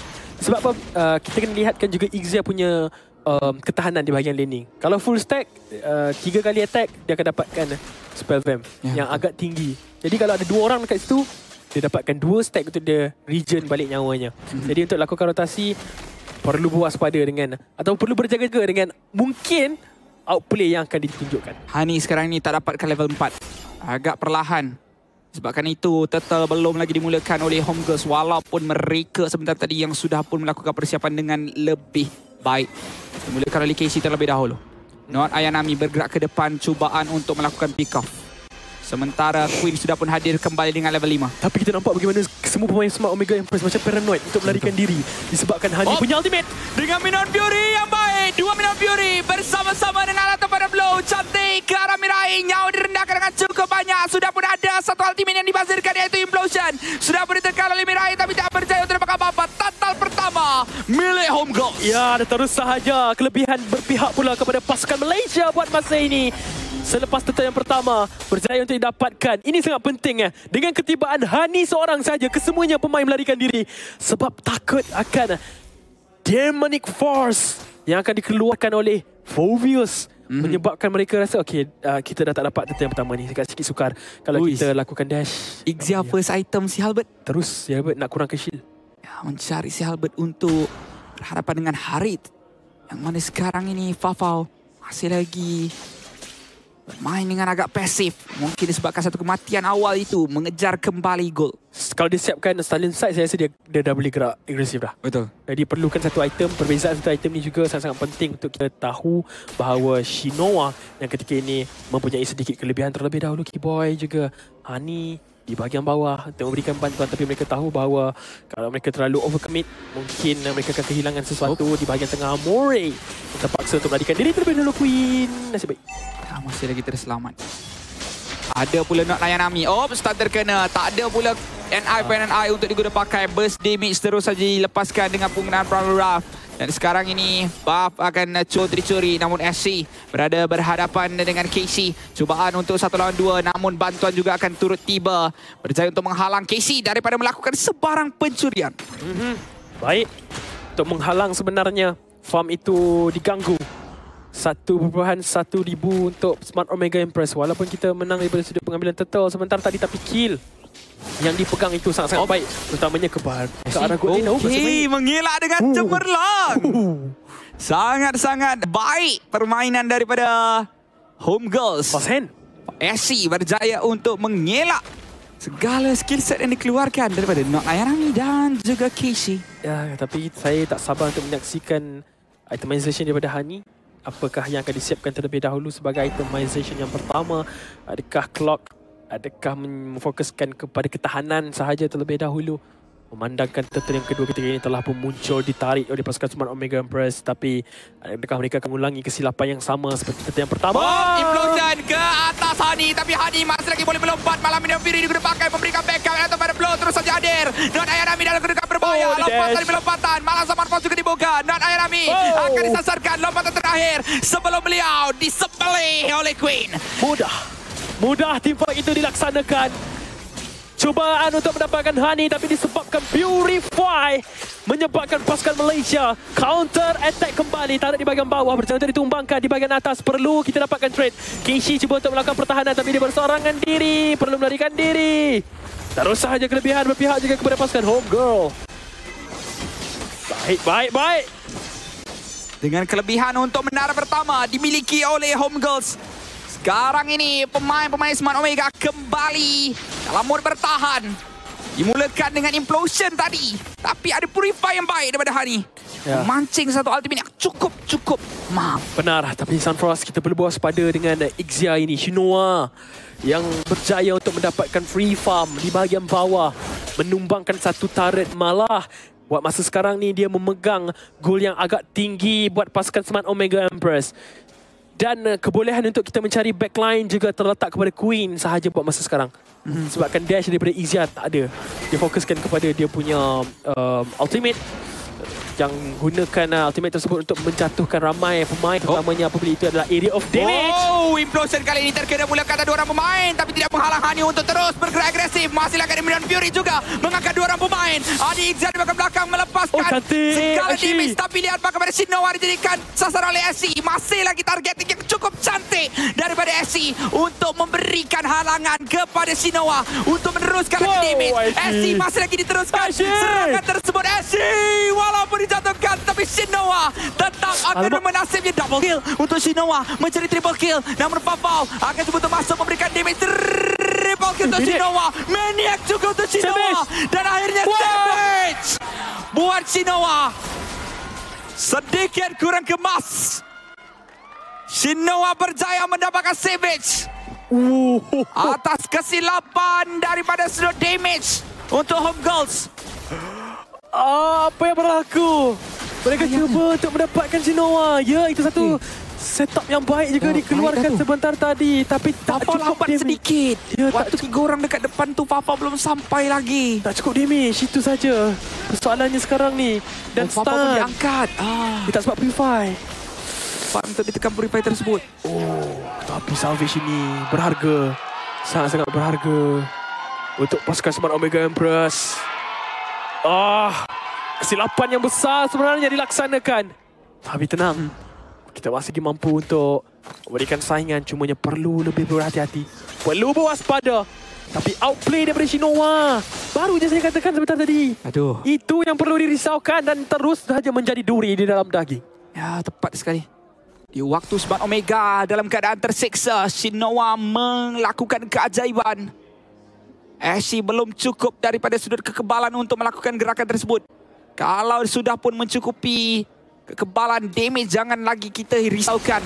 Sebab apa uh, kita kena lihatkan juga Ixia punya um, ketahanan di bahagian laning. Kalau full stack uh, tiga kali attack dia akan dapatkan spell vamp Ya. yang agak tinggi. Jadi kalau ada dua orang dekat situ dia dapatkan dua stack untuk dia regen balik nyawanya. Mhm. Jadi untuk lakukan rotasi perlu berwaspada dengan atau perlu berjaga-jaga dengan mungkin outplay yang akan ditunjukkan. Hani sekarang ni tak dapatkan level 4. Agak perlahan. Sebabkan itu Turtle belum lagi dimulakan oleh Homegirls walaupun mereka sebentar tadi yang sudah pun melakukan persiapan dengan lebih baik. Dimulakan oleh Casey terlebih dahulu. Not Ayanami bergerak ke depan cubaan untuk melakukan pick off. Sementara Queen sudah pun hadir kembali dengan level 5. Tapi kita nampak bagaimana semua pemain Smart Omega Empress macam paranoid untuk melarikan diri disebabkan Hani Oh. punya ultimate. Dengan Minon Fury yang baik. Dua Minon Fury bersama-sama dengan Rata pada blow. Cantik ke arah Mirai. Nyawa direndahkan dengan cukup banyak. Sudah pun ada satu ultimate yang dibazirkan iaitu Implosion. Sudah pun ditekan oleh Mirai tapi tak berjaya untuk dapat apa-apa. Tatal pertama milik Home Girls. Ya, dan terus sahaja kelebihan berpihak pula kepada pasukan Malaysia buat masa ini. Selepas total yang pertama, berjaya untuk didapatkan. Ini sangat penting eh. Dengan ketibaan Hani seorang saja, kesemuanya pemain melarikan diri. Sebab takut akan Demonic Force yang akan dikeluarkan oleh Fovius. Mm-hmm. Menyebabkan mereka rasa, okay, uh, kita dah tak dapat total yang pertama ni. Agak sikit sukar. Kalau Uish. kita lakukan dash, Ixia first item si Halbert. terus ya nak kurang ke shield. Ya, mencari si Halbert untuk berhadapan dengan Harit. Yang mana sekarang ini Fafau masih lagi bermain dengan agak pasif. Mungkin disebabkan satu kematian awal itu mengejar kembali gol. Kalau dia siapkan Stalin Side, saya rasa dia, dia dah boleh gerak agresif dah. Betul. Jadi perlukan satu item, perbezaan satu item ni juga sangat-sangat penting untuk kita tahu bahawa Shinoa yang ketika ini mempunyai sedikit kelebihan terlebih dahulu Keyboy juga Hani di bahagian bawah untuk memberikan bantuan tapi mereka tahu bahawa kalau mereka terlalu overcommit mungkin mereka akan kehilangan sesuatu di bahagian tengah Moray yang terpaksa untuk melarikan diri terlebih dahulu Queen nasib baik Ah, masih lagi terselamat. Ada pula nak layan Ami. Oh, start terkena. Tak ada pula NI PNI untuk digunakan pakai. Burst damage terus saja dilepaskan dengan penggunaan Prowler Raft. Dan sekarang ini buff akan curi-curi namun SC berada berhadapan dengan Casey. Cubaan untuk satu lawan dua namun bantuan juga akan turut tiba. Berjaya untuk menghalang Casey daripada melakukan sebarang pencurian. Baik. Untuk menghalang sebenarnya farm itu diganggu. 1.1 ribu untuk Smart Omega Empress. Walaupun kita menang daripada sudut pengambilan turtle sementara tadi tapi kill yang dipegang itu sangat-sangat Oh. baik. Terutamanya ke, bar, ke arah god lane. Masih Okey, baik. mengelak dengan Uh. cemerlang. Sangat-sangat baik permainan daripada Home Girls. Fast hand. SC berjaya untuk mengelak segala skill set yang dikeluarkan daripada Not Ayarami dan juga Casey. Ya, tapi saya tak sabar untuk menyaksikan itemization daripada Hani. Apakah yang akan disiapkan terlebih dahulu sebagai itemization yang pertama? Adakah clock? Adakah memfokuskan kepada ketahanan sahaja terlebih dahulu? Memandangkan turtle yang kedua ketika ini telah pun muncul ditarik oleh pasukan Smart Omega Empress. Tapi adakah mereka akan mengulangi kesilapan yang sama seperti turtle yang pertama? Bomb implosion ke atas Hani. Tapi Hani masih lagi boleh melompat malam ini. Fury digunakan pakai memberikan backup. Atau pada blow terus saja hadir. Not Ayarami dalam kedudukan berbahaya. Oh, lompat dari pelompatan malah zaman pos juga dibuka. Not Ayarami Oh. akan disasarkan. Lompatan terakhir sebelum beliau disembelih oleh Queen. Mudah. Mudah fight itu dilaksanakan. Cubaan untuk mendapatkan Hani tapi disebabkan Purify menyebabkan pasukan Malaysia counter attack kembali. Tarik di bahagian bawah. Berjaya untuk ditumbangkan di bahagian atas. Perlu kita dapatkan trade. Kishi cuba untuk melakukan pertahanan tapi dia bersorangan diri. Perlu melarikan diri. Terus sahaja kelebihan. Berpihak juga kepada pasukan Home Girl. Baik baik baik. Dengan kelebihan untuk menara pertama dimiliki oleh Home Girls. Sekarang ini pemain-pemain Smart Omega kembali dalam mod bertahan. Dimulakan dengan implosion tadi. Tapi ada purify yang baik daripada Hani. Ya. Memancing satu ultimate yang cukup-cukup maaf. Benar, tapi Sunfrost kita perlu berwaspada dengan uh, Ixia ini, Shinoa yang berjaya untuk mendapatkan free farm di bahagian bawah, menumbangkan satu turret malah Buat masa sekarang ni dia memegang gol yang agak tinggi buat pasukan Smart Omega Empress. Dan uh, kebolehan untuk kita mencari backline juga terletak kepada Queen sahaja buat masa sekarang. Mm-hmm. Sebabkan dash daripada Izia tak ada. Dia fokuskan kepada dia punya uh, ultimate yang gunakan uh, ultimate tersebut untuk menjatuhkan ramai pemain terutamanya apabila itu adalah area of damage. Oh, implosion kali ini terkena pula kata dua orang pemain tapi tidak menghalang Hani untuk terus bergerak agresif. Masih lagi Million Fury juga mengangkat dua orang pemain. Adi Ikzal di belakang melepaskan Oh, cantik, segala damage tapi lihat bagaimana Shinoa dijadikan sasaran oleh SC. Masih lagi targeting yang cantik daripada SC untuk memberikan halangan kepada Shinoa untuk meneruskan lagi damage. SC masih lagi diteruskan. Serangan tersebut SC walaupun dijatuhkan tapi Shinoa tetap akan Alamak. menasibnya double kill untuk Shinoa mencari triple kill namun Fafau akan cuba untuk masuk memberikan damage triple kill untuk. Shinoa Maniac juga untuk Shinoa dan akhirnya Wow. Savage buat Shinoa sedikit kurang kemas Shinoa berjaya mendapatkan Savage Uh, atas kesilapan daripada sudut damage untuk Home Girls Ah, apa yang berlaku? Mereka cuba untuk mendapatkan Shinoa. Ya, itu satu setup yang baik juga Ya, dikeluarkan baik sebentar tadi. Tapi tak Fafau cukup lambat damage. sedikit Ya, tak Waktu tiga orang dekat depan tu Fafau belum sampai lagi Tak cukup damage, itu saja. Persoalannya sekarang ni. Dan oh, Fafau pun diangkat ah, Dia tak sebab purify. Cepat untuk ditekan purify tersebut Tapi salvage ini berharga. Sangat-sangat berharga. Untuk pasukan Smart Omega Empress. Ah, kesilapan yang besar sebenarnya dilaksanakan. Tapi tenang. Kita masih lagi mampu untuk memberikan saingan. Cumanya perlu lebih berhati-hati. Perlu berwaspada. Tapi outplay daripada Shinoa. Baru je saya katakan sebentar tadi. Aduh Itu yang perlu dirisaukan dan terus saja menjadi duri di dalam daging. Ya tepat sekali waktu Smart Omega dalam keadaan tersiksa Shinoa melakukan keajaiban. Ashy belum cukup daripada sudut kekebalan untuk melakukan gerakan tersebut. Kalau sudah pun mencukupi kekebalan damage Jangan lagi kita risaukan.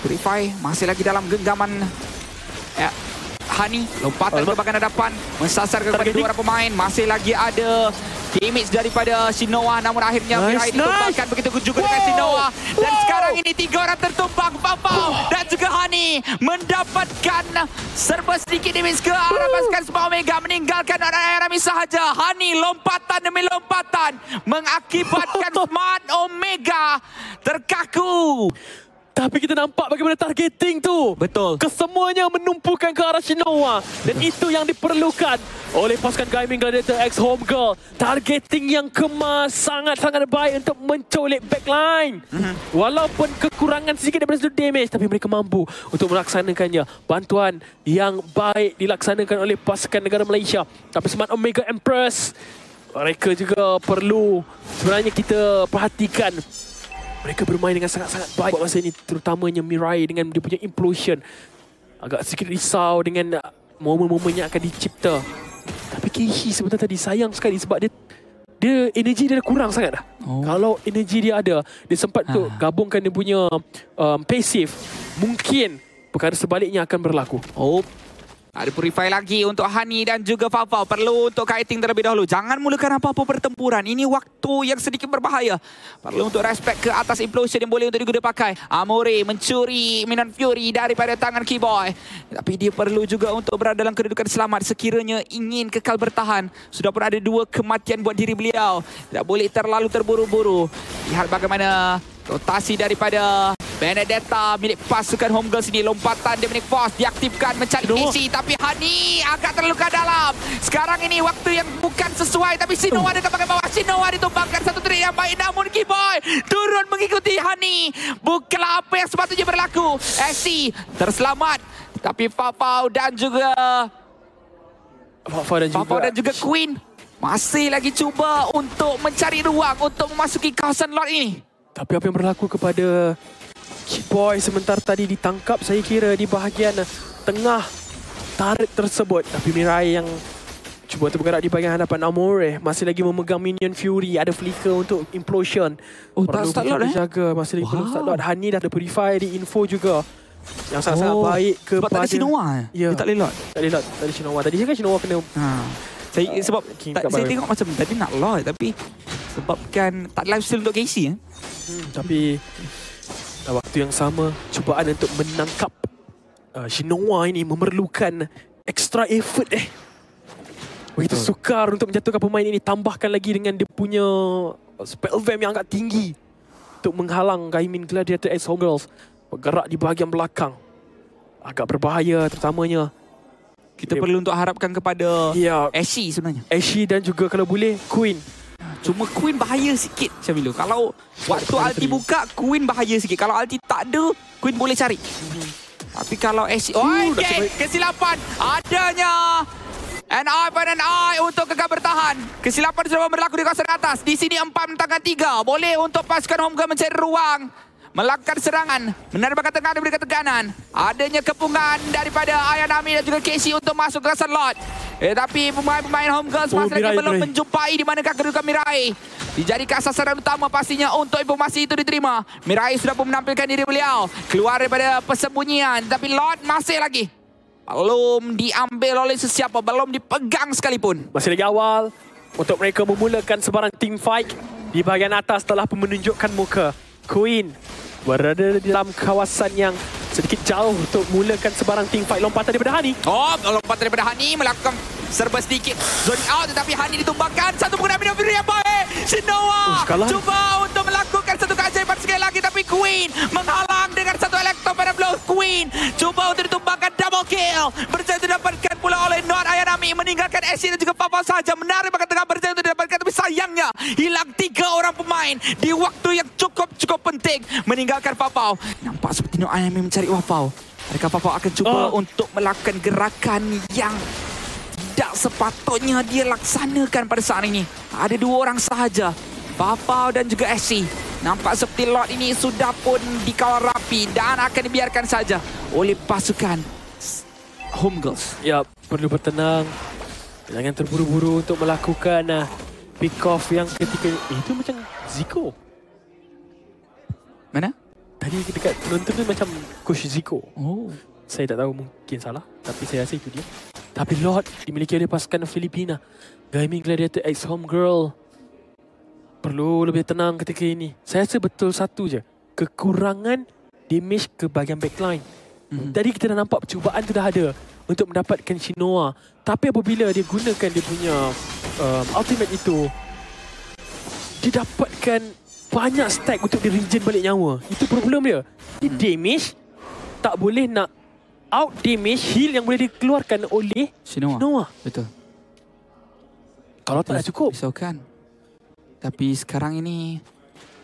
Purify masih lagi dalam genggaman. Ya, Hani lompatan ke Alamak. bahagian hadapan mensasar kepada dua orang pemain masih lagi ada damage daripada Shinoa namun akhirnya Nice, Mirai nice. ditumpahkan begitu juga dengan Wow. Shinoa dan Wow. sekarang ini tiga orang tertumpang Fafau dan juga Hani mendapatkan serba sedikit damage ke arah pasukan Smart Omega meninggalkan orang Rami sahaja Hani lompatan demi lompatan mengakibatkan Smart Omega terkaku Tapi kita nampak bagaimana targeting tu. betul Kesemuanya menumpukan ke arah Shinoa. Dan itu yang diperlukan oleh pasukan Gaming Gladiator X Home Girl. Targeting yang kemas sangat-sangat baik untuk mencolik backline. Walaupun kekurangan sedikit daripada sudut damage. Tapi mereka mampu untuk melaksanakannya. Bantuan yang baik dilaksanakan oleh pasukan negara Malaysia. Tapi Smart Omega Empress. Mereka juga perlu sebenarnya kita perhatikan mereka bermain dengan sangat-sangat baik buat masa ini terutamanya Mirai dengan dia punya implosion agak sedikit risau dengan uh, momen-momen yang akan dicipta tapi Kishi sebentar tadi sayang sekali sebab dia dia energi dia kurang sangat dah. Oh. Kalau energi dia ada, dia sempat tu Ah. gabungkan dia punya um, passive. Mungkin perkara sebaliknya akan berlaku. Oh. Ada purify lagi untuk Hani dan juga Fafau. Perlu untuk kiting terlebih dahulu. Jangan mulakan apa-apa pertempuran. Ini waktu yang sedikit berbahaya. Perlu untuk respect ke atas implosion yang boleh untuk digunakan pakai. Amore mencuri Minan Fury daripada tangan Keyboy. Tapi dia perlu juga untuk berada dalam kedudukan selamat sekiranya ingin kekal bertahan. Sudah pun ada dua kematian buat diri beliau. Tidak boleh terlalu terburu-buru. Lihat bagaimana rotasi daripada Benedetta milik pasukan Home Girls ini lompatan Dominic Force diaktifkan mencari Shinoa. isi tapi Hani agak terluka dalam. Sekarang ini waktu yang bukan sesuai tapi Shinoa dekat bagian bawah. Shinoa ditumbangkan satu trik yang baik namun Keyboy turun mengikuti Hani. Bukanlah apa yang sepatutnya berlaku. SC terselamat tapi Fafau dan juga Fafa dan juga, Fafau dan juga Queen masih lagi cuba untuk mencari ruang untuk memasuki kawasan lot ini. Tapi apa yang berlaku kepada Kid Boy sebentar tadi ditangkap saya kira di bahagian tengah tarik tersebut. Tapi Mirai yang cuba untuk bergerak di bahagian hadapan Amore masih lagi memegang Minion Fury. Ada flicker untuk implosion. Oh, tak Perlu start untuk lot, eh? dijaga. Masih lagi Wow. start lot. Hani dah ada purify di info juga. Yang sangat-sangat baik Oh, Sebab kepada... tak ada Shinoa. Ya. Dia tak boleh lot. Tak ada lot. Tak ada Shinoa. Tadi saya kan Shinoa kena Ha. Saya sebab King tak, saya tengok macam tadi nak loss tapi sebabkan tak live stream untuk Casey eh. Hmm, tapi dalam waktu yang sama cubaan untuk menangkap uh, Shinoa ini memerlukan extra effort eh. Begitu Betul. sukar untuk menjatuhkan pemain ini tambahkan lagi dengan dia punya uh, spell vamp yang agak tinggi untuk menghalang Gaimin Gladiator X Homegirls bergerak di bahagian belakang. Agak berbahaya terutamanya. Kita Dia- perlu untuk harapkan kepada Ya, Ashy sebenarnya. Ashy dan juga kalau boleh Queen. Cuma Queen bahaya sikit Syamilu. Kalau waktu ulti buka Queen bahaya sikit. Kalau ulti tak ada Queen boleh cari. Tapi kalau Ashy Oh, okay. kesilapan adanya An eye pada an eye untuk kekal bertahan. Kesilapan sudah berlaku di kawasan atas. Di sini empat mentangkan tiga. Boleh untuk pasukan home guard mencari ruang. Melakukan serangan. Menerbangkan tengah dan berikan tekanan. Adanya kepungan daripada Ayanami dan juga Casey untuk masuk ke kawasan lot. Eh, tapi pemain-pemain home girls Oh, masih lagi belum Mirai. menjumpai di manakah kedudukan Mirai. Dijadikan sasaran utama pastinya untuk informasi itu diterima. Mirai sudah pun menampilkan diri beliau. Keluar daripada persembunyian. Tapi Lord masih lagi. Belum diambil oleh sesiapa. Belum dipegang sekalipun. Masih lagi awal untuk mereka memulakan sebarang team fight di bahagian atas telah pun menunjukkan muka. Queen berada di dalam kawasan yang sedikit jauh untuk mulakan sebarang team fight lompatan daripada Hani. Oh, lompat daripada Hani melakukan serba sedikit. Zone out tetapi Hani ditumbangkan satu penggunaan bina biru yang baik. Shinoa Oh, kalah. cuba untuk melakukan satu keajaiban sekali lagi tapi Queen menghalang dengan satu elektro pada blow Queen. Cuba untuk ditumbangkan double kill. Berjaya didapatkan pula oleh Noah Ayanami meninggalkan Ashley dan juga Papa saja. Menarik bakat tengah berjaya untuk didapatkan tapi sayangnya hilang tiga orang pemain di waktu yang cukup-cukup penting. Meninggalkan Papau nampak seperti Noah Ayanami mencari Papau Adakah Papau akan cuba Oh. untuk melakukan gerakan yang tidak sepatutnya dia laksanakan pada saat ini. Ada dua orang sahaja. Papau dan juga Ashley. Nampak seperti lot ini sudah pun dikawal rapi dan akan dibiarkan saja oleh pasukan Home Girls. Ya, perlu bertenang. Jangan terburu-buru untuk melakukan uh, pick off yang ketika eh, itu macam Zico. Mana? Tadi dekat penonton tu macam Coach Zico. Oh. Saya tak tahu mungkin salah Tapi saya rasa itu dia Tapi Lord dimiliki oleh pasukan Filipina. Gaming Gladiator X Homegirl Perlu lebih tenang ketika ini. Saya rasa betul satu je. Kekurangan damage ke bahagian backline. Mhm. Tadi kita dah nampak percubaan tu dah ada Untuk mendapatkan Shinoa. Tapi apabila dia gunakan dia punya um, Ultimate itu Dia dapatkan banyak stack untuk dia regen balik nyawa. Itu problem dia. Dia damage Tak boleh nak out damage heal yang boleh dikeluarkan oleh Shinoa. Noah. Betul. Kalau tak dah cukup. Risaukan. Tapi sekarang ini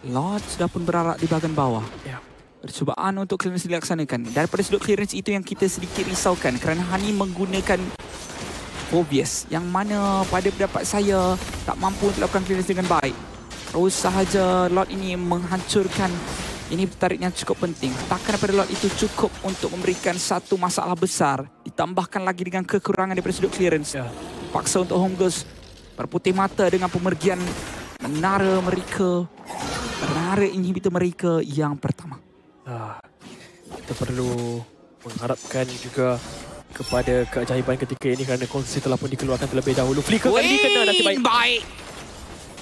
Lord sudah pun berarak di bahagian bawah. Ya. Percubaan untuk clearance dilaksanakan. Daripada sudut clearance itu yang kita sedikit risaukan kerana Hani menggunakan Phobias yang mana pada pendapat saya tak mampu untuk lakukan clearance dengan baik. Terus sahaja Lord ini menghancurkan ini tarik yang cukup penting. Takkan daripada Lord itu cukup untuk memberikan satu masalah besar. Ditambahkan lagi dengan kekurangan daripada sudut clearance. Ya. Paksa untuk Home Girls berputih mata dengan pemergian menara mereka. Menara inhibitor mereka yang pertama. Ah, kita perlu mengharapkan juga kepada keajaiban ketika ini kerana konsesi telah pun dikeluarkan terlebih dahulu. Flicker kali ini kena nasib baik. baik.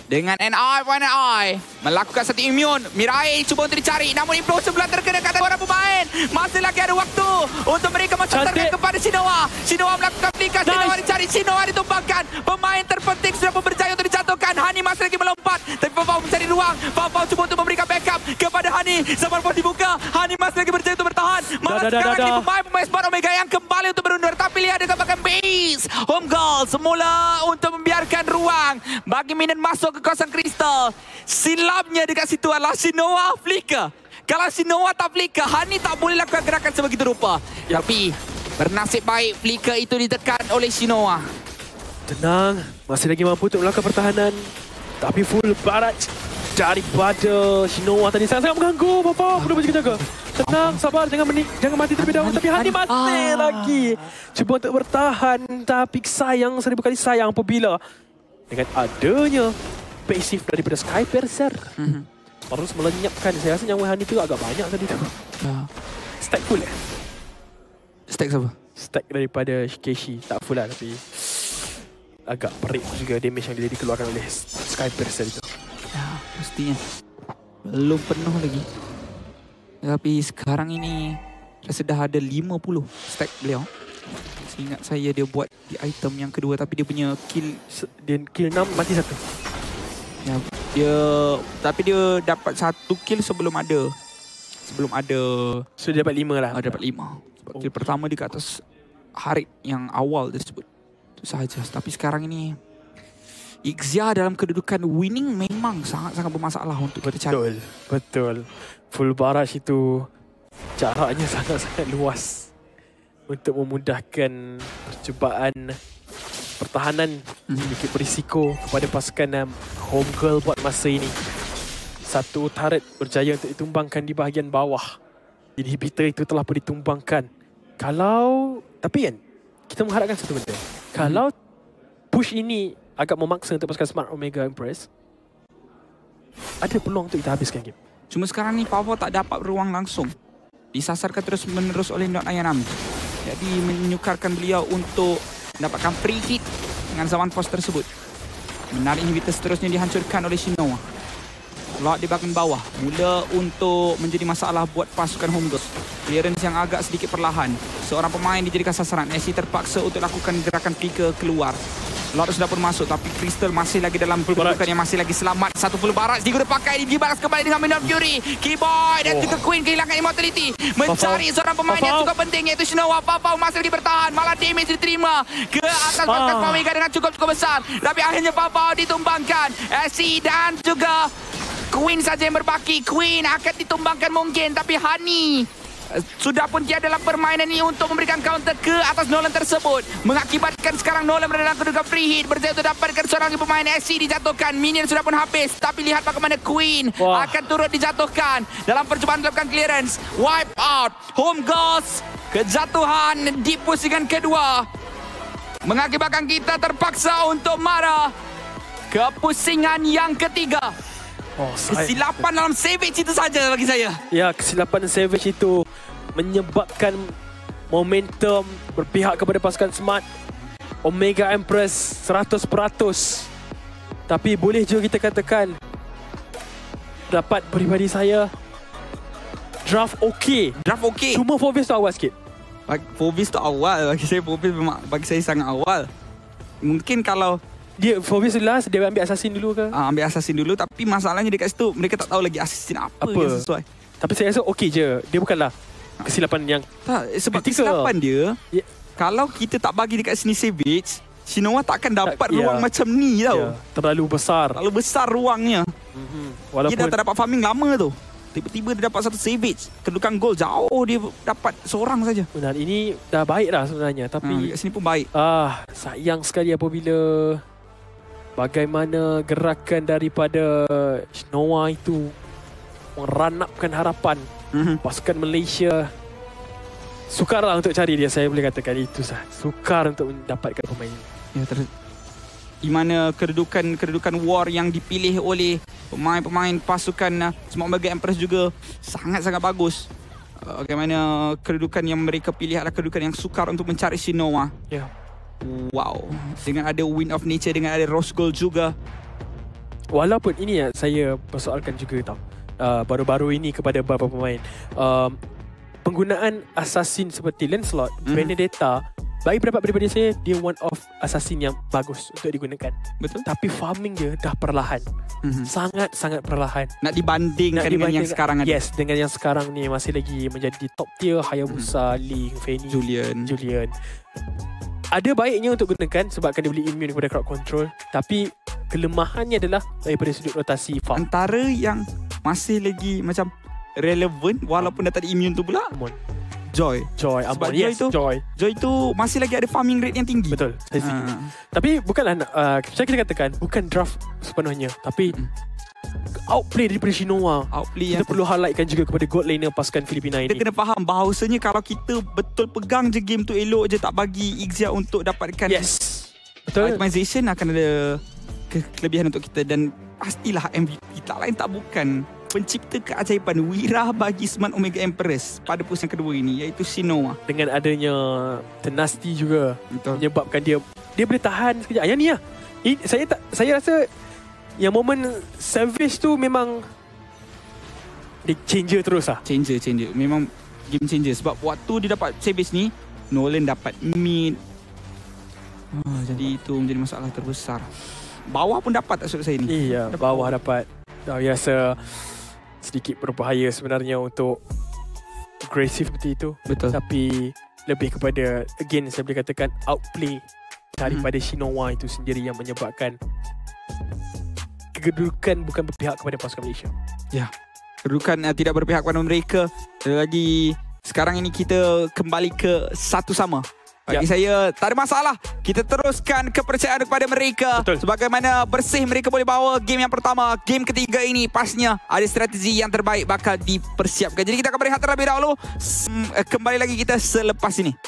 Dengan for an eye Melakukan satu immune Mirai cuba untuk dicari Namun implosion pula terkena kat atas orang pemain Masih lagi ada waktu Untuk mereka mencantarkan Cantik. kepada Shinoa. Shinoa melakukan flicker Nice. Shinoa dicari Shinoa ditumbangkan. Pemain terpenting sudah pun berjaya untuk dijatuhkan. Hani masih lagi melompat Tapi Papau mencari ruang. Papau cuba untuk memberikan backup Kepada Hani. Zaman pun dibuka Hani masih lagi berjaya untuk bertahan. Malah dah, dah, sekarang dah, ini dah. pemain-pemain Smart Omega yang kembali untuk berundur. Tapi lihat dia dapatkan base. Home goal semula untuk membiarkan ruang. Bagi Minion masuk ke kawasan kristal Silapnya dekat situ adalah Shinoa Flicker Kalau Shinoa tak flicker Hani tak boleh lakukan gerakan sebegitu rupa Ya. Tapi Bernasib baik Flicker itu ditekan oleh Shinoa Tenang, masih lagi mampu untuk melakukan pertahanan. Tapi full barat daripada Shinoa tadi sangat-sangat mengganggu. Bapa, perlu berjaga-jaga. Tenang, sabar, jangan meni jangan mati terlebih dahulu. Tapi Hani masih Ah. lagi. Cuba untuk bertahan. Tapi sayang, seribu kali sayang apabila dengan adanya pasif daripada Sky Berser. Mhm. Terus melenyapkan. Saya rasa nyawa Hani tu agak banyak tadi tu. Ah, Stack full eh? Stack siapa? Stack daripada Keshi. Tak full lah tapi... agak perik juga damage yang dia dikeluarkan oleh Sky Piercer itu. Ya, mestinya. Belum penuh lagi. Tapi sekarang ini rasa dah ada 50 stack beliau. Seingat saya dia buat di item yang kedua tapi dia punya kill Dia kill 6 mati satu. Ya, dia tapi dia dapat satu kill sebelum ada sebelum ada So dia dapat 5 lah. uh, dapat lima. Sebab kill Oh. pertama dia kat atas Harit yang awal tersebut. Itu sahaja. Tapi sekarang ini Ixia dalam kedudukan winning memang sangat-sangat bermasalah untuk kita cari. Betul. Betul. Full barrage itu jaraknya sangat-sangat luas untuk memudahkan percubaan pertahanan sedikit berisiko kepada pasukan um, home girl buat masa ini. Satu turret berjaya untuk ditumbangkan di bahagian bawah. Inhibitor itu telah pun ditumbangkan. Kalau tapi kan kita mengharapkan satu benda. Kalau push ini agak memaksa untuk pasukan Smart Omega Empress ada peluang untuk kita habiskan game. Cuma sekarang ni Pavo tak dapat ruang langsung. Disasarkan terus menerus oleh Not Ayanami. Jadi menyukarkan beliau untuk mendapatkan free hit dengan zaman pos tersebut. Menarik inhibitor seterusnya dihancurkan oleh Shinoa. Lord di bahagian bawah mula untuk menjadi masalah buat pasukan Home Girls. Clearance yang agak sedikit perlahan. Seorang pemain dijadikan sasaran. Messi terpaksa untuk lakukan gerakan flicker keluar. Lord sudah pun masuk tapi Crystal masih lagi dalam kedudukan yang masih lagi selamat. Satu full barat diguna pakai dibalas kembali dengan Min of Fury. Keyboy dan Oh. juga Queen kehilangan immortality. Mencari seorang pemain yang juga penting iaitu Shinoa. Fafau masih lagi bertahan. Malah damage diterima ke atas pasukan Ah. Omega dengan cukup-cukup besar. Tapi akhirnya Fafau ditumbangkan. SC dan juga Queen saja yang berbaki. Queen akan ditumbangkan mungkin. Tapi Hani eh, sudah pun tiada dalam permainan ini untuk memberikan counter ke atas Nolan tersebut. Mengakibatkan sekarang Nolan berada dalam kedudukan free hit. Berjaya untuk dapatkan seorang pemain SC dijatuhkan. Minion sudah pun habis. Tapi lihat bagaimana Queen Wah. akan turut dijatuhkan. Dalam percubaan melakukan clearance. Wipe out. Home goals. Kejatuhan di pusingan kedua. Mengakibatkan kita terpaksa untuk marah ke pusingan yang ketiga. Oh, Kesilapan dalam savage itu saja bagi saya. Ya, kesilapan Savage itu menyebabkan momentum berpihak kepada pasukan Smart. Omega Empress 100%. Tapi boleh juga kita katakan dapat peribadi saya draft okey. Draft okey. Cuma Fovis tu awal sikit. Fovis tu awal. Bagi saya Fovis memang bagi saya sangat awal. Mungkin kalau Dia Fovis last dia ambil assassin dulu ke? uh, ambil assassin dulu tapi masalahnya dekat situ mereka tak tahu lagi assassin apa, Apa? yang sesuai. Tapi saya rasa okey je. Dia bukanlah kesilapan yang Tak, sebab Kritikal. kesilapan dia Ya. kalau kita tak bagi dekat sini savage, Shinoa takkan dapat Tak- ya. ruang macam ni tau. ya, terlalu besar. Terlalu besar ruangnya. Mhm. Dia Walaupun dah tak dapat farming lama tu. Tiba-tiba dia dapat satu savage. Kedudukan gol jauh dia dapat seorang saja. benar ini dah baik dah sebenarnya tapi dekat sini pun baik. Ah, sayang sekali apabila bagaimana gerakan daripada Noah itu meranapkan harapan Mhm. pasukan Malaysia. Sukarlah untuk cari dia, saya boleh katakan itu sah. Sukar untuk mendapatkan pemain. Ya, ter... Di mana kedudukan kedudukan war yang dipilih oleh pemain-pemain pasukan uh, Smart Omega Empress juga sangat-sangat bagus. Uh, bagaimana kedudukan yang mereka pilih adalah kedudukan yang sukar untuk mencari Shinoa. Ya. Wow. Dengan ada Wind of Nature, dengan ada Rose Gold juga. Walaupun ini ya saya persoalkan juga tau. Uh, baru-baru ini kepada beberapa pemain. Um, penggunaan assassin seperti Lancelot, mm. Benedetta, bagi pendapat pribadi saya, dia one of assassin yang bagus untuk digunakan. Betul? Tapi farming dia dah perlahan. Mhm. Sangat-sangat perlahan. Nak dibandingkan dengan yang sekarang ada. Yes, dengan yang sekarang ni masih lagi menjadi di top tier Hayabusa, Ling, Fanny, Julian. Julian. Ada baiknya untuk gunakan sebabkan dia boleh immune kepada crowd control. Tapi kelemahannya adalah daripada sudut rotasi farm. Antara yang masih lagi macam relevan walaupun dah tak ada immune tu pula Amon. Joy. Joy, Sebab Amon. Joy Yes, tu- Joy. Joy tu masih lagi ada farming rate yang tinggi. Betul, saya setuju. Ah. Tapi bukanlah, uh, saya kita katakan, bukan draft sepenuhnya. Tapi Mm. Outplay daripada Shinoa. Outplay Kita yang perlu highlightkan juga kepada god laner pasukan Filipina kita ini. kena faham bahawasanya kalau kita betul pegang je game tu elok je tak bagi Ixia untuk dapatkan Yes. Betul. optimization akan ada ke- kelebihan untuk kita dan pastilah MVP tak lain tak bukan pencipta keajaiban Wira bagi Smart Omega Empress pada pusingan kedua ini iaitu Shinoa. Dengan adanya tenacity juga Betul. menyebabkan dia dia boleh tahan sekejap. Yang ni lah. I- saya tak saya rasa yang momen Savage tu memang dia changer terus lah. Changer, changer. Memang game changer. Sebab waktu dia dapat Savage ni, Nolan dapat mid. Ah, jadi itu menjadi masalah terbesar. Bawah pun dapat tak saya ni. Iya, bawah dapat. Saya rasa sedikit berbahaya sebenarnya untuk agresif seperti itu. Betul. Tapi lebih kepada again saya boleh katakan outplay daripada Shinoa itu sendiri yang menyebabkan kedudukan bukan berpihak kepada pasukan Malaysia. Kedudukan uh, tidak berpihak kepada mereka. Lagi sekarang ini kita kembali ke satu sama. Bagi Ya. saya tak ada masalah. Kita teruskan kepercayaan kepada mereka. Betul. Sebagaimana bersih mereka boleh bawa game yang pertama. Game ketiga ini pastinya ada strategi yang terbaik bakal dipersiapkan. Jadi kita akan berehat terlebih dahulu. S- eh, Kembali lagi kita selepas ini.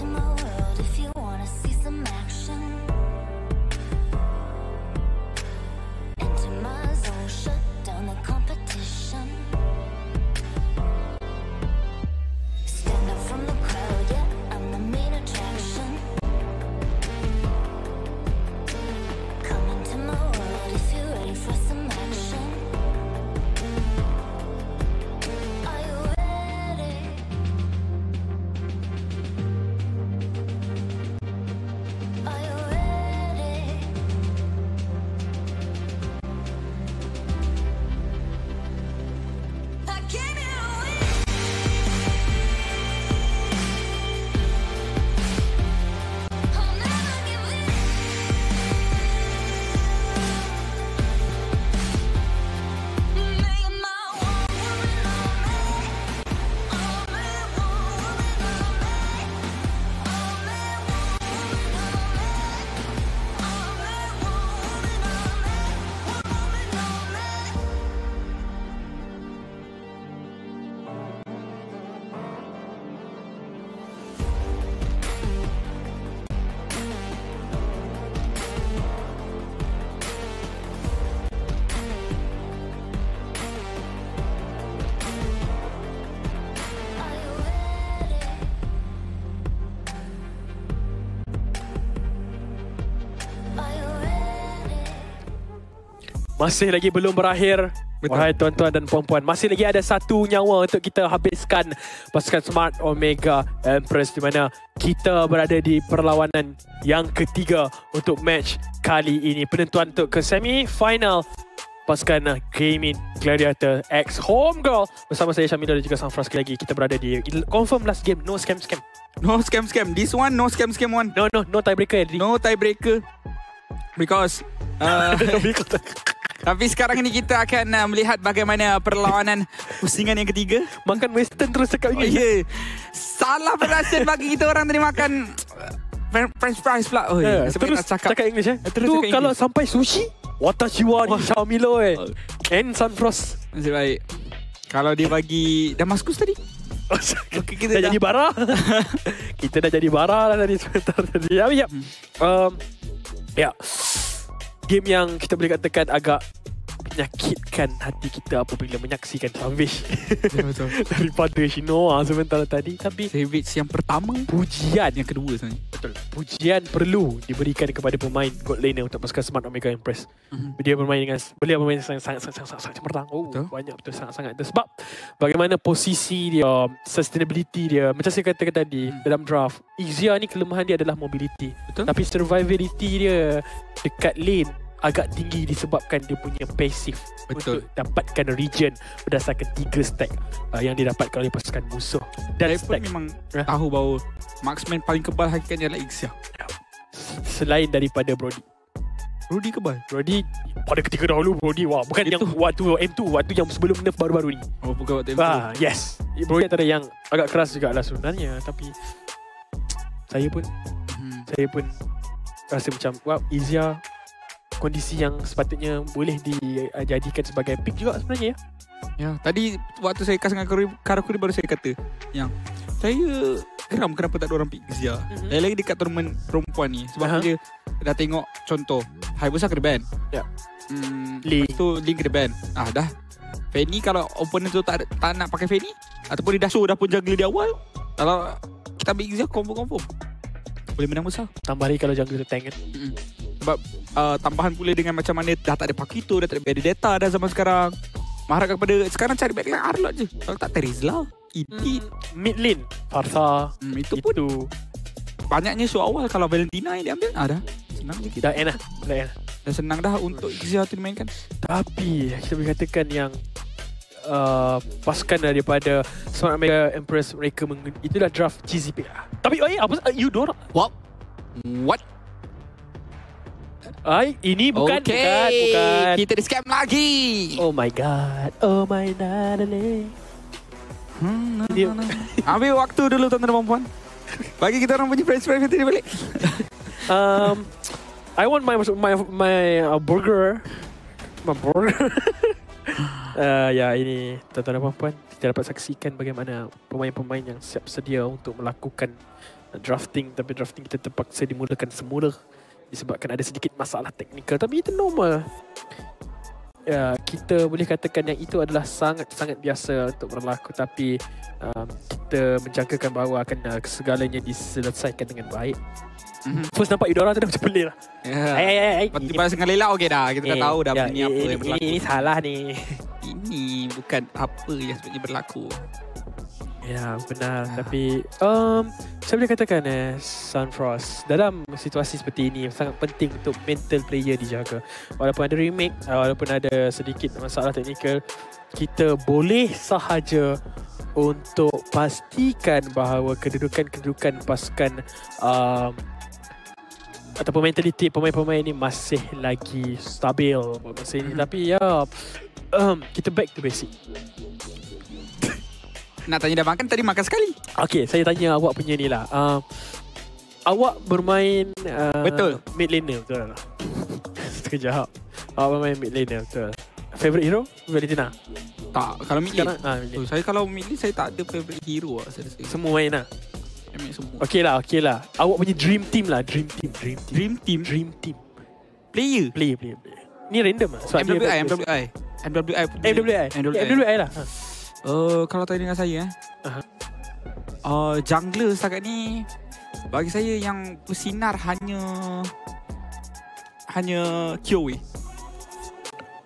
Into my world if you wanna see some action. Masih lagi belum berakhir. Betul. Wahai tuan-tuan dan puan-puan, masih lagi ada satu nyawa untuk kita habiskan pasukan Smart Omega Empress di mana kita berada di perlawanan yang ketiga untuk match kali ini. Penentuan untuk ke semi final pasukan Gaming Gladiator X Homegirl bersama saya Syamila dan juga Sanfra sekali lagi. Kita berada di confirm last game, no scam scam. No scam scam. This one no scam scam one. No no no tiebreaker. No tiebreaker. Because uh, tapi sekarang ini kita akan uh, melihat bagaimana perlawanan pusingan yang ketiga. Makan western terus cakap Oh. Yeah. Salah berhasil bagi kita orang tadi makan uh, french fries pula. Oh, Yeah, yeah. Terus cakap. cakap English eh. Terus tu cakap kalau English. sampai sushi, watashi wa ni Shamilo eh. Oh. And Sunfrost. Nasib baik. Kalau dia bagi Damaskus tadi. Okay, kita dah, jadi bara. kita dah jadi bara lah tadi sebentar tadi. Ya, ya. Um, ya. Game yang kita boleh katakan agak menyakitkan hati kita apabila menyaksikan Savage betul. daripada Shinoa sebentar tadi. Tapi Savage yang pertama. pujian Yang kedua sebenarnya. Betul. Pujian perlu diberikan kepada pemain God laner untuk pasukan Smart Omega Impress. Mhm. Dia bermain dengan beliau bermain sangat sangat sangat sangat, sangat cemerlang. Oh, Betul. banyak betul sangat sangat. Sebab bagaimana posisi dia, sustainability dia, macam saya katakan tadi Hmm. dalam draft, Izia ni kelemahan dia adalah mobility. Betul. Tapi survivability dia dekat lane agak tinggi disebabkan dia punya passive Betul. untuk dapatkan region berdasarkan tiga stack uh, yang didapatkan oleh pasukan musuh. Dan Saya stack memang Eh? tahu bahawa marksman paling kebal hakikatnya adalah Ixia. selain daripada Brody. Rudy kebal. Brody pada ketika dahulu Brody wah bukan Itu. yang waktu M2 waktu yang sebelum nerf baru-baru ni. Oh, bukan waktu Ah yes. Brody antara yang agak keras juga lah sebenarnya tapi saya pun Hmm. saya pun rasa macam wow Izia kondisi yang sepatutnya boleh dijadikan sebagai pick juga sebenarnya ya. Ya, tadi waktu saya kasih dengan Karakuri, baru saya kata yang saya geram kenapa tak ada orang pick Zia. Mhm. Lagi-lagi dekat tournament perempuan ni sebab Aha. dia dah tengok contoh Hayabusa kena ban. Ya. Hmm, Lee. lepas tu Lee kena ban. Ah dah. Fanny kalau opponent tu tak tak nak pakai Fanny ataupun dia dah show dah pun jungler di awal. Kalau kita ambil Zia confirm-confirm. Boleh menang besar. Tambah lagi kalau jungle tank kan. Mm-mm. Sebab uh, tambahan pula dengan macam mana dah tak ada Pakito, dah tak ada data dah zaman sekarang. Mengharapkan kepada sekarang cari backline Arlot je. Kalau tak Terizla, Edit. Mid lane Farsa Hmm, itu pun itu banyaknya show awal kalau Valentina yang dia ambil. Ah dah. Senang je kita. dah end lah. Dah end. Dah senang dah untuk Zia tu dimainkan. Tapi kita boleh katakan yang uh, pasukan daripada Smart Omega Empress mereka meng- itulah draft GZP. Tapi eh apa you dua orang? What? What? Ai ini bukan okay. bukan bukan. Kita di scam lagi. Oh my god. Oh my darling. Hmm, nah, Dia- nah, nah. Ambil waktu dulu tuan-tuan dan puan. Bagi kita orang punya French fries tadi balik. Um I want my my my uh, burger. My burger. uh, ya ini tuan-tuan dan puan kita dapat saksikan bagaimana pemain-pemain yang siap sedia untuk melakukan drafting tapi drafting kita terpaksa dimulakan semula disebabkan ada sedikit masalah teknikal tapi itu normal. Ya, kita boleh katakan yang itu adalah sangat-sangat biasa untuk berlaku tapi um, kita menjangkakan bahawa akan uh, segalanya diselesaikan dengan baik. Mhm. First nampak Eudora tu dah macam pelik lah. Ya. Eh, eh, eh, Lepas ini- tu balas dengan Lela okey dah. Kita dah eh, tahu dah benda ni apa ini, yang ini, berlaku. ini salah ni. Ini bukan apa yang sebenarnya berlaku. Ya, benar. Ah. Tapi um, saya boleh katakan eh, Sunfrost dalam situasi seperti ini sangat penting untuk mental player dijaga. Walaupun ada remake, uh, walaupun ada sedikit masalah teknikal, kita boleh sahaja untuk pastikan bahawa kedudukan-kedudukan pasukan um, ataupun mentaliti pemain-pemain ini masih lagi stabil masa ini. Mhm. Tapi ya, um, kita back to basic. Nak tanya dah makan tadi makan sekali. Okay, saya tanya awak punya ni lah. Uh, awak bermain uh, Betul. mid laner, betul? Sekejap. Awak bermain mid laner, betul? Favorite hero? Valentina? Tak, kalau mid lane. Sekarang? Ah, mid Oh, saya kalau mid lane saya tak ada favorite hero lah. Saya rasa. Semua main lah. Semua. Okay lah, okay lah. Awak punya dream team lah. Dream team, dream team. Dream team Dream team. player. Play, play, play. Ni random lah. Sebab MWI, MWI. MWI. MWI. MWI. MWI lah. Uh, kalau tanya dengan saya eh. Uh, jungler setakat ni bagi saya yang bersinar hanya hanya Kyoe.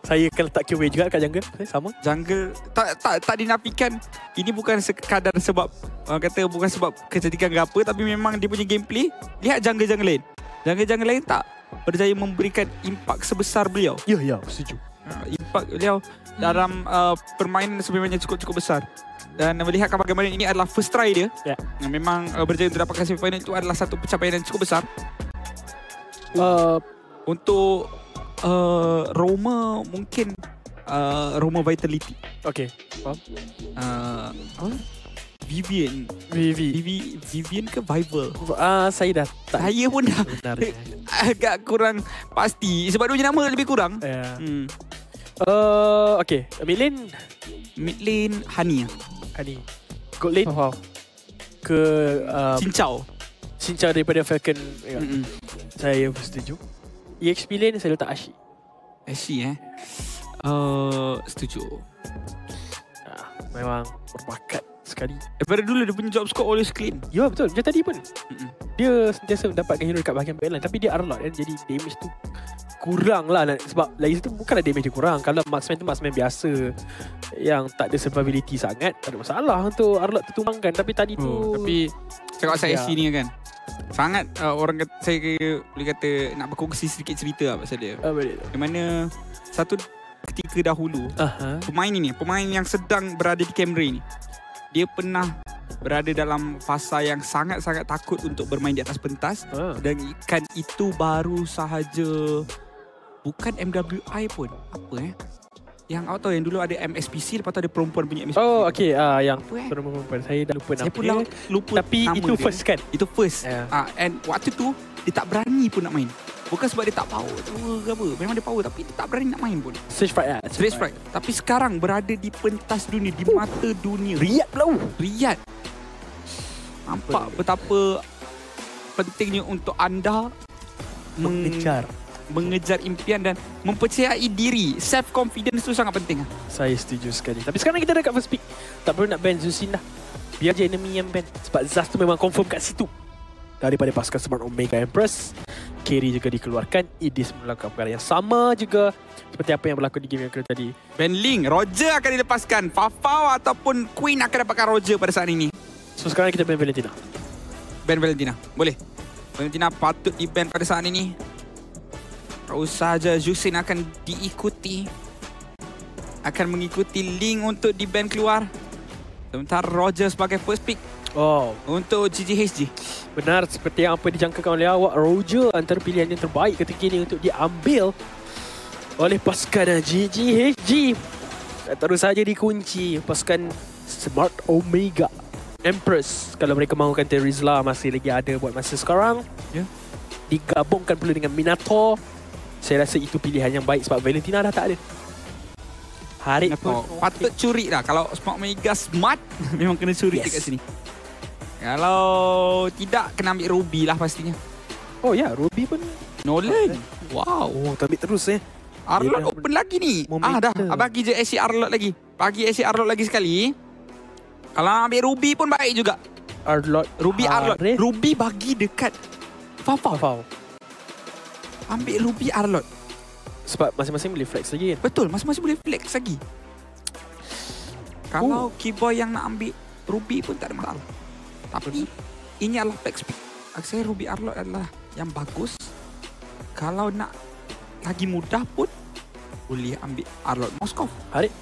Saya akan letak QA juga kat jungle. Saya sama. Jungle tak tak tak dinafikan ini bukan sekadar sebab orang kata bukan sebab kecantikan ke apa tapi memang dia punya gameplay lihat jungle-jungle lain. Jungle-jungle lain tak berjaya memberikan impak sebesar beliau. Ya, ya, setuju. Uh, impak beliau dalam uh, permainan sebenarnya cukup-cukup besar. Dan melihatkan bagaimana ini adalah first try dia. Ya. Uh, Memang uh, berjaya untuk dapatkan semifinal itu adalah satu pencapaian yang cukup besar. Uh, Untuk uh, Roma mungkin uh, Roma Vitality. okay. Faham? Uh, apa? Vivian. Vivi. Vivi, Vivian ke Vival? Ah, saya dah tak Saya pun dah benar. agak kurang pasti. Sebab dia punya nama lebih kurang. Ya. Hmm. Uh, okay. Mid lane, Mid lane Hania. Ani. God lane, wow. Ke uh, Cincau. Cincau daripada Falcon. Ya. Mm-mm. Saya setuju. EXP lane saya letak Ashi. Ashy eh. Uh, setuju. Ah, memang berbakat sekali. Daripada dulu dia punya job scope always clean. Ya betul. Macam tadi pun. Mm-mm. Dia sentiasa mendapatkan hero dekat bahagian backline. Tapi dia Arlot kan. Jadi damage tu kurang lah. Sebab lagi situ bukanlah damage dia kurang. Kalau marksman tu marksman biasa. Yang tak ada survivability sangat. Tak ada masalah untuk Arlot tu tumbangkan. Tapi tadi tu... Oh, tapi cakap pasal Ya. Ashy ni kan. Sangat uh, orang kata, saya kira, boleh kata nak berkongsi sedikit cerita lah pasal dia. Tu? Di mana satu ketika dahulu Aha. pemain ini, pemain yang sedang berada di Camry ni, dia pernah berada dalam fasa yang sangat-sangat takut untuk bermain di atas pentas Ah. dan ikan itu baru sahaja bukan MWI pun. Apa eh? Yang awak tahu yang dulu ada MSPC lepas tu ada perempuan punya MSPC. Oh, okay. Ah, yang Apa eh? perempuan Saya dah lupa Saya nama pun dia. lupa Tapi nama itu dia. first kan? Itu first. Ya. Ah, and waktu tu dia tak berani pun nak main. Bukan sebab dia tak power tu ke apa. Memang dia power tapi dia tak berani nak main pun. Stage fright lah. Straight strike. Tapi sekarang berada di pentas dunia, di mata dunia. Riak pula. uh. Riyad. Nampak betapa pentingnya untuk anda meng- Mengejar. mengejar impian dan mempercayai diri. Self confidence tu sangat penting. ah. Saya setuju sekali. Tapi sekarang kita dah kat first pick. Tak perlu nak ban Zusin dah. Biar je enemy yang ban. Sebab Zaz tu memang confirm kat situ. Daripada pasukan Smart Omega Empress. Carry juga dikeluarkan. Idis melakukan perkara yang sama juga. Seperti apa yang berlaku di game yang kedua tadi. Ben Ling, Roger akan dilepaskan. Fafau ataupun Queen akan dapatkan Roger pada saat ini. So sekarang kita ban Valentina. Ban Valentina. Boleh. Valentina patut di ban pada saat ini. Terus saja Jusin akan diikuti. Akan mengikuti Ling untuk di ban keluar. Sementara Roger sebagai first pick Oh, untuk GGHG. benar seperti yang apa dijangkakan oleh awak. Roger antara pilihan yang terbaik ketika ini untuk diambil oleh pasukan GGHG. Dan terus saja dikunci pasukan Smart Omega Empress. Kalau mereka mahukan Terizla masih lagi ada buat masa sekarang. Ya. Digabungkan pula dengan Minato. Saya rasa itu pilihan yang baik sebab Valentina dah tak ada. Harit pun Oh, patut curi lah. Kalau Smart Mega smart, memang kena curi Yes. dekat sini. Kalau tidak, kena ambil Ruby lah pastinya. Oh ya, Ruby pun Nolan. Wow. Oh, tapi terus eh. Arlot open lagi ni. Momentum. Ah dah, ah, bagi je AC Arlot lagi. Bagi AC Arlot lagi sekali. Kalau ambil Ruby pun baik juga. Arlot Ruby Arlot. Harith. Ruby bagi dekat Fafau. Fafau. Ambil Ruby Arlot. Sebab masing-masing boleh flex lagi kan. Betul, masing-masing boleh flex lagi. Kalau keyboard yang nak ambil Ruby pun tak ada masalah. Tapi ini adalah. Aku saya Ruby Arlot adalah yang bagus. Kalau nak lagi mudah pun boleh ambil Arlot Moskov. Harit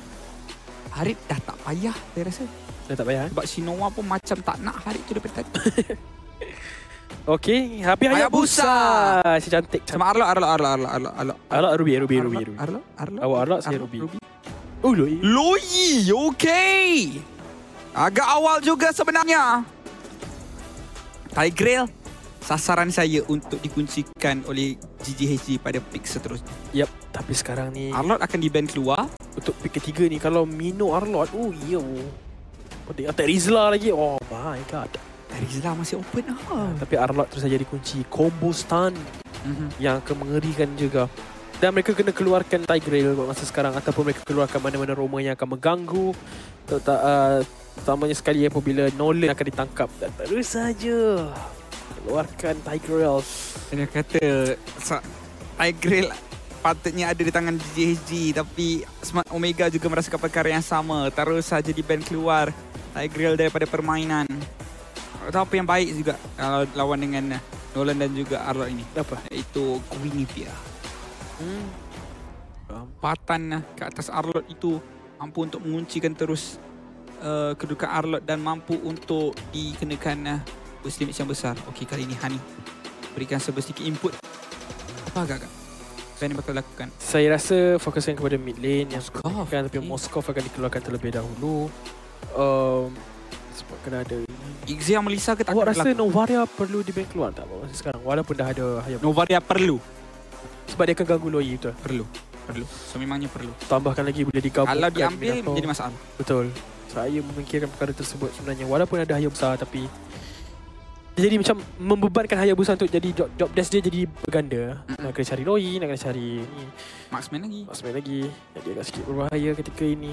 Harit dah tak payah saya rasa. dah tak payah eh. Sebab Shinoa pun macam tak nak Harit tu daripada tadi. Okey, Happy Hayabusa. Hayabusa. Si cantik. Sama Arlot, Arlot, Arlot, Arlot, Arlot, Arlot. Arlot Ruby, Ruby, Ruby, Ruby. Arlot, Arlot. Awak Arlot, saya Ruby. Oh, Loi. Loi, okey. Agak awal juga sebenarnya. Tigreal, sasaran saya untuk dikuncikan oleh GGHG pada pick seterusnya. Yep, tapi sekarang ni Arlot akan di-ban keluar. untuk pick ketiga ni kalau Mino Arlot, oh yo. Penting attack Rizla lagi. Oh my god. Rizla masih open ah. Tapi Arlot terus saja dikunci. Combo stun Mhm. yang akan mengerikan juga. Dan mereka kena keluarkan Tigreal buat masa sekarang ataupun mereka keluarkan mana-mana Roma yang akan mengganggu. Uh, terutamanya sekali apabila Nolan akan ditangkap. Dan terus saja keluarkan Tigreal. Dia kata sa- Tigreal patutnya ada di tangan GHG tapi Smart Omega juga merasakan perkara yang sama. Terus saja di ban keluar Tigreal daripada permainan. Apa yang baik juga kalau lawan dengan Nolan dan juga Arlot ini. Apa? Iaitu Guinevere. Hmm. Lompatan ke atas Arlot itu mampu untuk menguncikan terus uh, kedudukan Arlot dan mampu untuk dikenakan uh, burst damage yang besar. Okey, kali ini Hani berikan sedikit input. Apa agak-agak? Yang dia bakal lakukan? Saya rasa fokuskan kepada mid lane yang Moskov, kan tapi. Moskov akan dikeluarkan terlebih dahulu. Um, sebab kena ada Igzy yang Melissa ke tak Awak rasa berlaku? Novaria perlu di ban keluar tak sekarang walaupun dah ada Hayabusa Novaria perlu. sebab dia akan ganggu Loi betul. Perlu. Perlu. So memangnya perlu. Tambahkan lagi boleh digabungkan. Kalau diambil Minato. menjadi masalah. Betul. Saya memikirkan perkara tersebut sebenarnya walaupun ada Hayabusa tapi dia jadi macam membebankan Hayabusa untuk jadi job, job desk dia jadi berganda. Nak kena cari Loi, nak kena cari ni. Marksman lagi. Marksman lagi. Jadi agak sikit berbahaya ketika ini.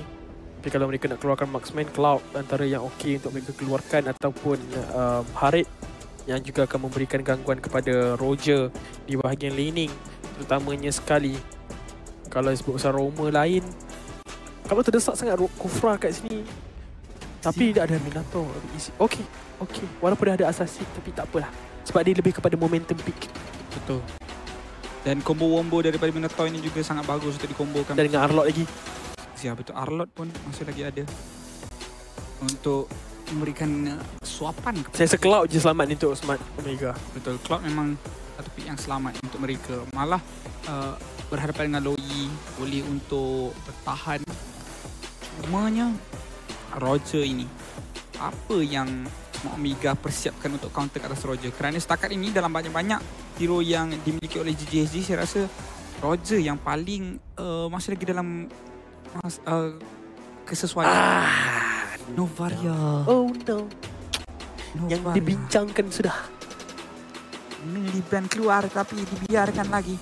Tapi kalau mereka nak keluarkan Marksman, Cloud antara yang okey untuk mereka keluarkan ataupun um, Harit yang juga akan memberikan gangguan kepada Roger di bahagian laning terutamanya sekali kalau sebut pasal Roma lain kalau terdesak sangat Kufra kat sini tapi tidak ada Minato. Okey, okey. Walaupun dah ada Assassin tapi tak apalah. Sebab dia lebih kepada momentum pick Betul. Dan combo wombo daripada Minotaur ini juga sangat bagus untuk dikombokan. dan dengan Arlot lagi. Siapa betul Arlot pun masih lagi ada untuk memberikan uh, suapan kepada Saya rasa Cloud je selamat ni untuk Smart Omega. betul Cloud memang satu pick yang selamat untuk mereka malah uh, berhadapan dengan Loi boleh untuk bertahan cumanya Roger ini apa yang Smart Omega persiapkan untuk counter ke atas Roger kerana setakat ini dalam banyak-banyak hero yang dimiliki oleh GGSG saya rasa Roger yang paling uh, masih lagi dalam mas, uh, kesesuaian Ah, Novaria oh no. Yang Novaria. dibincangkan sudah. Brand keluar tapi dibiarkan lagi.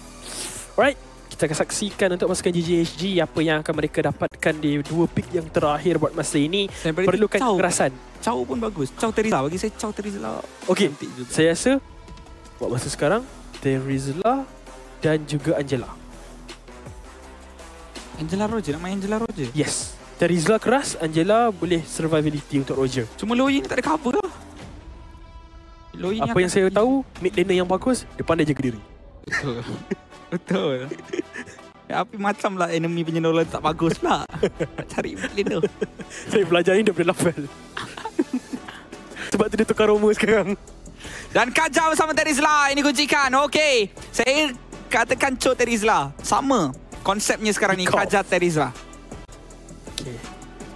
Alright, kita akan saksikan untuk pasukan GGHG apa yang akan mereka dapatkan di dua pick yang terakhir buat masa ini. Daripada Perlukan Chow, kekerasan. Chow pun bagus. Chow Teresa bagi saya Chow Teresa. Okey, saya rasa buat masa sekarang Terizla dan juga Angela. Angela Roger nak main Angela Roger. Yes. Terizla keras, Angela boleh survivability untuk Roger. Cuma Loi ni tak ada cover lah. Loi Apa yang saya tahu, mid laner yang bagus, depan dia jaga diri. Betul. Betul. Ya, tapi macam lah enemy punya Nolan tak bagus pula. Nak cari mid laner. Saya belajar ni daripada Lafel. Sebab tu dia tukar Roma sekarang. Dan Kaja bersama Terizla ini kuncikan. Okey. Saya katakan Cho Terizla. Sama konsepnya sekarang ni Kau. Kaja Terizla. Okay.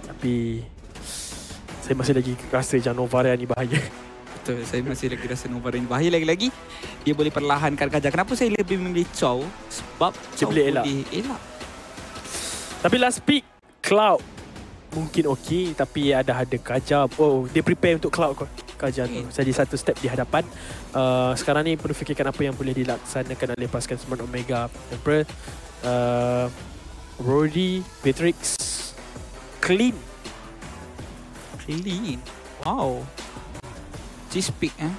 Tapi saya masih lagi rasa macam Novaria ni bahaya. Betul, saya masih lagi rasa Nova ini bahaya lagi-lagi. Dia boleh perlahankan Kaja. Kenapa saya lebih memilih Chow? Sebab Dia Chow boleh elak. elak. Tapi last pick Cloud mungkin okey tapi ada ada Kaja. Oh, dia prepare untuk Cloud kot. Kaja tu. Okay. Jadi satu step di hadapan. Uh, sekarang ni perlu fikirkan apa yang boleh dilaksanakan oleh pasukan Smart Omega Emperor. Uh, Rody, Beatrix, Clean. Clean. Wow. Cheese pick eh.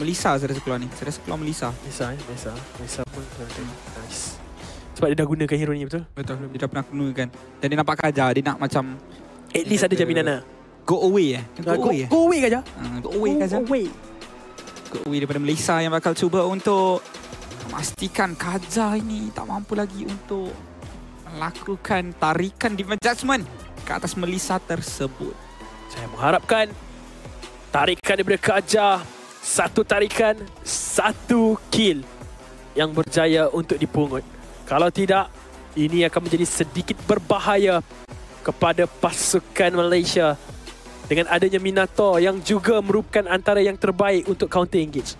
Melissa saya rasa keluar ni. Saya rasa keluar Melissa. Bisa eh, bisa. Bisa pun kena Nice. Sebab dia dah gunakan hero ni betul? Betul. Dia dah pernah gunakan. Dan dia nampak Kaja. Dia nak macam At least ada jaminan lah. go away eh. Go, Go, away eh. go away Kaja. Uh, go away Kaja. Go away. Go away daripada Melissa yang bakal cuba untuk memastikan Kaja ini tak mampu lagi untuk melakukan tarikan defense judgment ke atas Melissa tersebut. Saya mengharapkan tarikan daripada Kaja satu tarikan, satu kill yang berjaya untuk dipungut. Kalau tidak, ini akan menjadi sedikit berbahaya kepada pasukan Malaysia dengan adanya Minato yang juga merupakan antara yang terbaik untuk counter engage.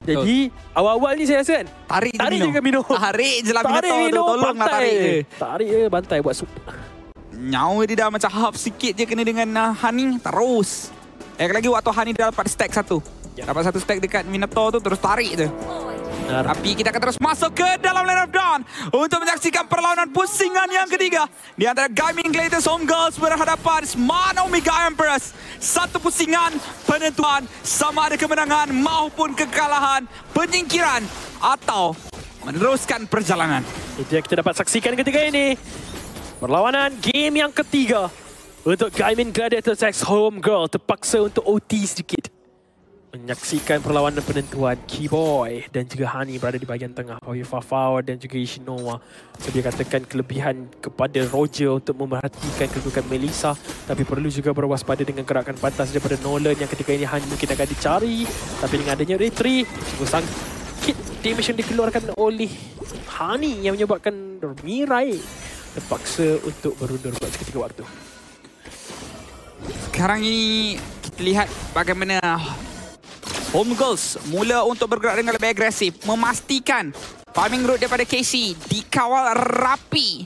Jadi, awal-awal ni saya rasa kan, Tarik, tarik je ke Mino. Tarik je lah. Tarik tu. Mino, Tolonglah bantai. tarik je. Tarik je, bantai buat sup. Nyawa dia dah macam half sikit je kena dengan uh, Hani. Terus. Lagi lagi waktu Hani dah dapat stack satu. Ya. Dapat satu stack dekat Minotaur tu terus tarik je. Benar. Tapi kita akan terus masuk ke dalam Land of Dawn untuk menyaksikan perlawanan pusingan yang ketiga di antara Gaming Gladiators Home Girls berhadapan Smart Omega Empress. Satu pusingan penentuan sama ada kemenangan maupun kekalahan, penyingkiran atau meneruskan perjalanan. Itu yang kita dapat saksikan ketika ini. Perlawanan game yang ketiga untuk Gaimin Gladiators X Homegirl terpaksa untuk OT sedikit. Menyaksikan perlawanan penentuan Keyboy dan juga Hani berada di bahagian tengah. Pawi Fafau dan juga Ishinoa. Dia katakan kelebihan kepada Roger untuk memerhatikan kedudukan Melissa. Tapi perlu juga berwaspada dengan gerakan pantas daripada Nolan yang ketika ini Hani mungkin akan dicari. Tapi dengan adanya retry, sungguh sakit damage yang dikeluarkan oleh Hani yang menyebabkan Mirai terpaksa untuk berundur buat seketika waktu. Sekarang ini kita lihat bagaimana Home Girls mula untuk bergerak dengan lebih agresif. Memastikan farming route daripada KC dikawal rapi.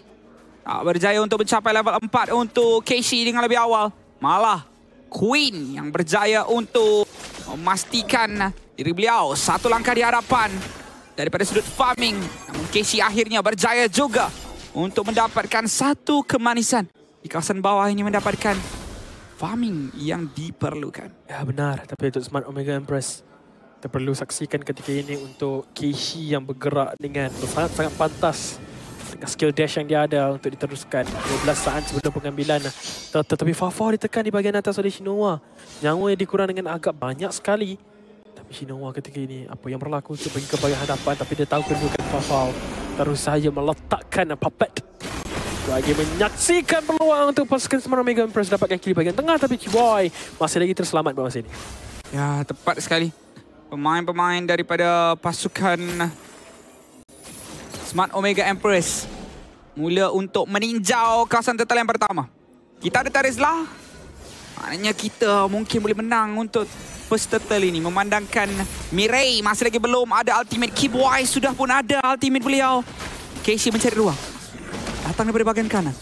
Tak berjaya untuk mencapai level 4 untuk KC dengan lebih awal. Malah Queen yang berjaya untuk memastikan diri beliau satu langkah di hadapan daripada sudut farming. Namun KC akhirnya berjaya juga untuk mendapatkan satu kemanisan di kawasan bawah ini mendapatkan farming yang diperlukan. Ya benar, tapi untuk Smart Omega Empress kita perlu saksikan ketika ini untuk Keishi yang bergerak dengan sangat-sangat pantas. Dengan skill dash yang dia ada untuk diteruskan 12 saat sebelum pengambilan. Tet- tetapi Fafa ditekan di bahagian atas oleh Shinoa. Nyawa yang dikurang dengan agak banyak sekali. Tapi Shinoa ketika ini apa yang berlaku untuk pergi ke bahagian hadapan tapi dia tahu kedudukan Fafa terus saja meletakkan puppet bagi menyaksikan peluang untuk pasukan Semarang Mega Empress dapatkan kill bahagian tengah tapi Ciboy masih lagi terselamat pada masa ini. Ya, tepat sekali. Pemain-pemain daripada pasukan Smart Omega Empress mula untuk meninjau kawasan turtle yang pertama. Kita ada Tarizla. Maknanya kita mungkin boleh menang untuk first turtle ini. Memandangkan Mirei masih lagi belum ada ultimate. Kibwai sudah pun ada ultimate beliau. Casey mencari ruang. Datang daripada bahagian kanan.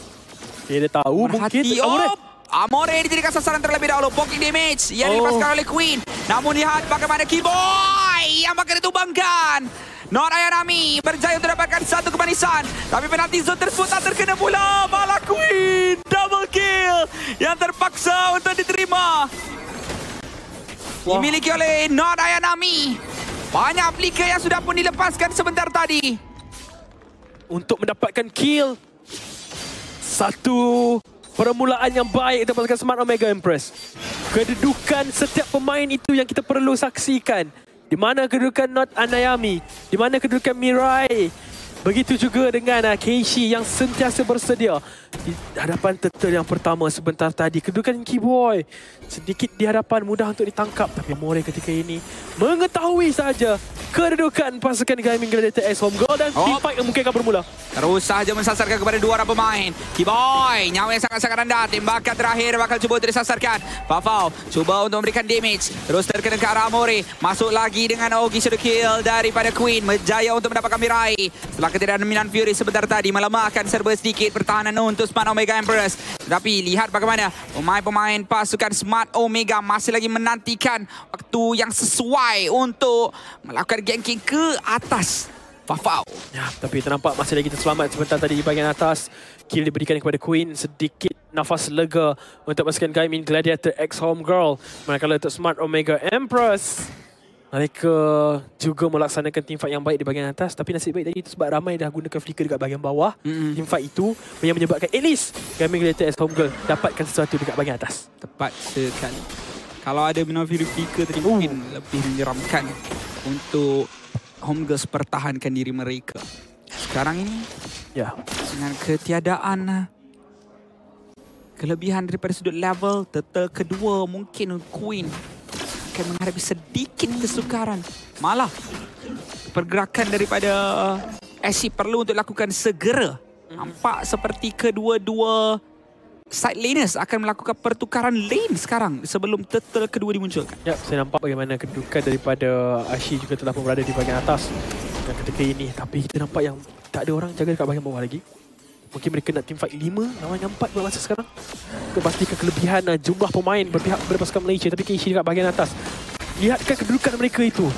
Okay, dia tahu mungkin Merhati. Amore. Oh, Amore dijadikan sasaran terlebih dahulu. Poking damage yang Oh. dilepaskan oleh Queen. Namun lihat bagaimana Keyboy yang bakal ditumbangkan. Not Ayanami berjaya untuk dapatkan satu kemanisan. Tapi penalti zone tersebut tak terkena pula. Malah Queen double kill yang terpaksa untuk diterima. Wah. Dimiliki oleh Not Ayanami. Banyak flicker yang sudah pun dilepaskan sebentar tadi. untuk mendapatkan kill. Satu permulaan yang baik untuk pasukan Smart Omega Empress. Kedudukan setiap pemain itu yang kita perlu saksikan. Di mana kedudukan Not Anayami, di mana kedudukan Mirai. Begitu juga dengan uh, Keishi yang sentiasa bersedia di hadapan turtle yang pertama sebentar tadi. Kedudukan Keyboy sedikit di hadapan mudah untuk ditangkap. Tapi More ketika ini mengetahui saja kedudukan pasukan Gaming Gladiator X Home Goal dan Oh. team fight yang mungkin akan bermula. Terus sahaja mensasarkan kepada dua orang pemain. Kiboy, nyawa yang sangat-sangat rendah. Tembakan terakhir bakal cuba untuk disasarkan. Fafau cuba untuk memberikan damage. Terus terkena ke arah Amore. Masuk lagi dengan Ogi Shadow Kill daripada Queen. Berjaya untuk mendapatkan Mirai. Setelah ketidakhadiran Milan Fury sebentar tadi melemahkan serba sedikit pertahanan untuk Smart Omega Empress. Tetapi lihat bagaimana pemain-pemain pasukan Smart Omega masih lagi menantikan waktu yang sesuai untuk melakukan ganking ke atas. Fafau. Ya, tapi ternampak masih lagi terselamat sebentar tadi di bahagian atas. Kill diberikan kepada Queen sedikit nafas lega untuk pasukan Gaimin Gladiator X Homegirl. Manakala untuk Smart Omega Empress. Mereka juga melaksanakan team fight yang baik di bahagian atas. Tapi nasib baik tadi itu sebab ramai dah gunakan flicker dekat bahagian bawah. Mm-mm. Team fight itu yang menyebabkan at least Gaimin Gladiator X Homegirl dapatkan sesuatu dekat bahagian atas. Tepat sekali. Kalau ada Fury Flicker tadi mungkin lebih menyeramkan untuk Home Girls pertahankan diri mereka. Sekarang ini Ya, dengan ketiadaan kelebihan daripada sudut level turtle kedua mungkin Queen akan menghadapi sedikit kesukaran. Malah pergerakan daripada SC perlu untuk lakukan segera. Nampak seperti kedua-dua side laners akan melakukan pertukaran lane sekarang sebelum turtle kedua dimunculkan. Ya, saya nampak bagaimana kedudukan daripada Ashi juga telah pun berada di bahagian atas dan ketika ini. Tapi kita nampak yang tak ada orang jaga dekat bahagian bawah lagi. Mungkin mereka nak team fight 5 lawan yang 4 buat masa sekarang. Untuk pastikan kelebihan jumlah pemain berpihak kepada pasukan Malaysia. Tapi Keishi dekat bahagian atas. Lihatkan kedudukan mereka itu.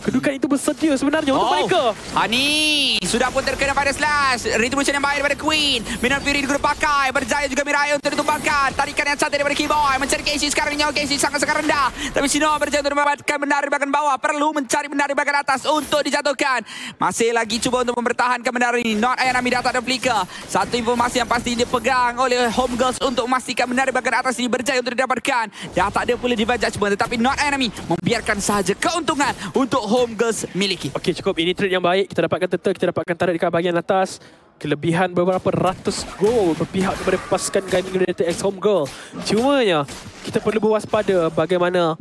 Kedudukan itu bersedia sebenarnya untuk mereka. Hani sudah pun terkena pada slash. Retribution yang baik daripada Queen. Minan Fury diguna pakai. Berjaya juga Mirai untuk ditumbangkan. Tarikan yang cantik daripada Keyboy. Mencari Casey sekarang nyawa Casey sangat-sangat rendah. Tapi Sino berjaya untuk mendapatkan benda dari bahagian bawah. Perlu mencari benda dari bahagian atas untuk dijatuhkan. Masih lagi cuba untuk mempertahankan benda ini. Not Ayanami datang dan flicker. Satu informasi yang pasti dipegang oleh Home Girls untuk memastikan benda dari bahagian atas ini berjaya untuk didapatkan. Dah tak ada pula dibajak cuma tetapi Not Enemy membiarkan sahaja keuntungan untuk Home Girls miliki. Okey cukup ini trade yang baik. Kita dapatkan turtle, kita dapatkan tarik dekat bahagian atas. Kelebihan beberapa ratus gol berpihak kepada pasukan Gaming United X Home Girl. Cumanya kita perlu berwaspada bagaimana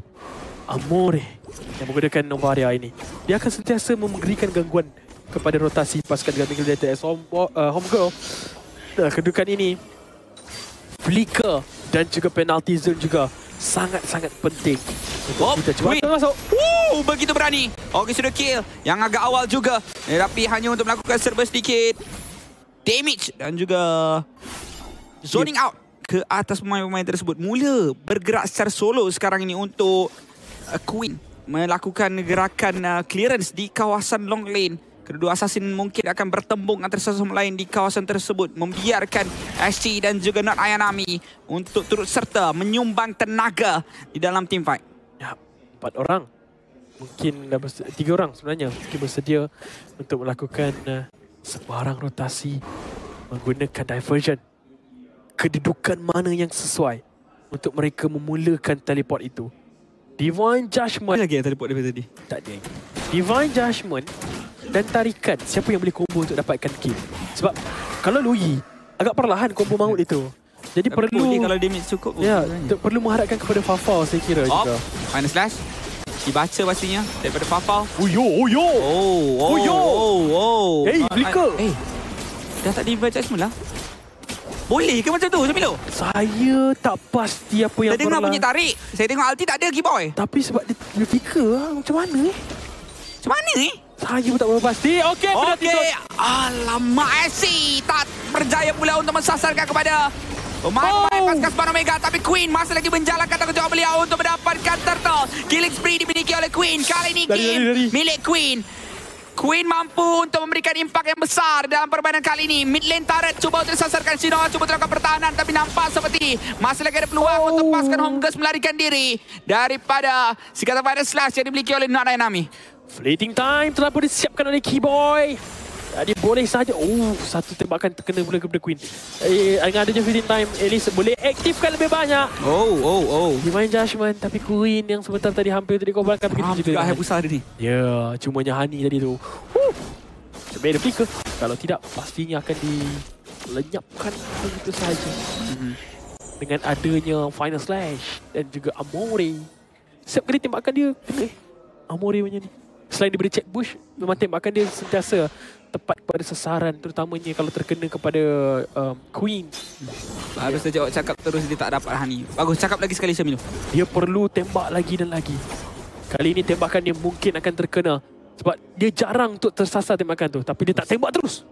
Amore yang menggunakan Novaria ini. Dia akan sentiasa memberikan gangguan kepada rotasi pasukan Gaming United X Home, uh, home Girl. Nah, kedudukan ini flicker dan juga penalty zone juga sangat-sangat penting. Oh, kita cuba masuk. Woo, begitu berani. Okey sudah kill. Yang agak awal juga. Eh, Tapi hanya untuk melakukan serba sedikit damage dan juga zoning out ke atas pemain-pemain tersebut. Mula bergerak secara solo sekarang ini untuk uh, Queen melakukan gerakan uh, clearance di kawasan long lane. Kedua assassin mungkin akan bertembung antara satu sama lain di kawasan tersebut. Membiarkan SC dan juga Not Ayanami untuk turut serta menyumbang tenaga di dalam team fight. Ya, empat orang. Mungkin dah bersedia, tiga orang sebenarnya. Mungkin bersedia untuk melakukan uh, sebarang rotasi menggunakan diversion. Kedudukan mana yang sesuai untuk mereka memulakan teleport itu. Divine Judgment. lagi yang teleport daripada tadi? Tak ada lagi. Divine Judgment dan tarikan siapa yang boleh combo untuk dapatkan kill. Sebab kalau Lui agak perlahan combo maut itu. Jadi Tapi perlu boleh kalau damage cukup pun ya, perlu mengharapkan kepada Fafau saya kira Op, juga. final slash. Dibaca pastinya daripada Fafau. Oh yo, oh. Oh, oh, Oh, yo. oh, oh. Hey, Ah, flicker. ah, Eh, dah tak divide judgment lah. Boleh ke macam tu, Samilo? Saya tak pasti apa yang Saya dengar berlaku. bunyi tarik. Saya tengok Alti tak ada keyboy. Tapi sebab dia, dia flicker lah. Macam mana eh? Macam mana ni? Saya pun tak berapa pasti. Okey, penalti Okey. zone. Alamak, SC tak berjaya pula untuk mensasarkan kepada Pemain-pemain Oh. pasukan Span Omega Tapi Queen masih lagi menjalankan tanggungjawab beliau Untuk mendapatkan turtle Killing spree dimiliki oleh Queen Kali ini Dari, game dari, dari. milik Queen Queen mampu untuk memberikan impak yang besar dalam permainan kali ini. Mid lane turret cuba untuk disasarkan Shinoa, cuba untuk lakukan pertahanan tapi nampak seperti masih lagi ada peluang Oh. untuk pasukan Home Girls melarikan diri daripada si kata final slash yang dimiliki oleh Not Dynami. Fleeting time telah pun disiapkan oleh Keyboy. Jadi boleh saja. Oh, satu tembakan terkena pula kepada Queen. Eh, dengan adanya fleeting time, at least boleh aktifkan lebih banyak. Oh, oh, oh. Divine Judgment, tapi Queen yang sebentar tadi hampir untuk dikorbankan. Faham Begitu juga juga. hai besar dia ni. Ya, cumanya Hani tadi tu. Huh. Sebenarnya dia flicker. Kalau tidak, pastinya akan dilenyapkan begitu saja. Mhm. Dengan adanya Final Slash dan juga Amore. Setiap kali tembakan dia, eh. Amore punya ni. Selain diberi check bush, memang tembakan dia sentiasa tepat pada sasaran. Terutamanya kalau terkena kepada um, Queen. Harus saja awak cakap terus dia tak dapat Hani. Bagus, cakap lagi sekali Syamilo. Dia perlu tembak lagi dan lagi. Kali ini tembakan dia mungkin akan terkena. Sebab dia jarang untuk tersasar tembakan tu. Tapi dia tak tembak terus.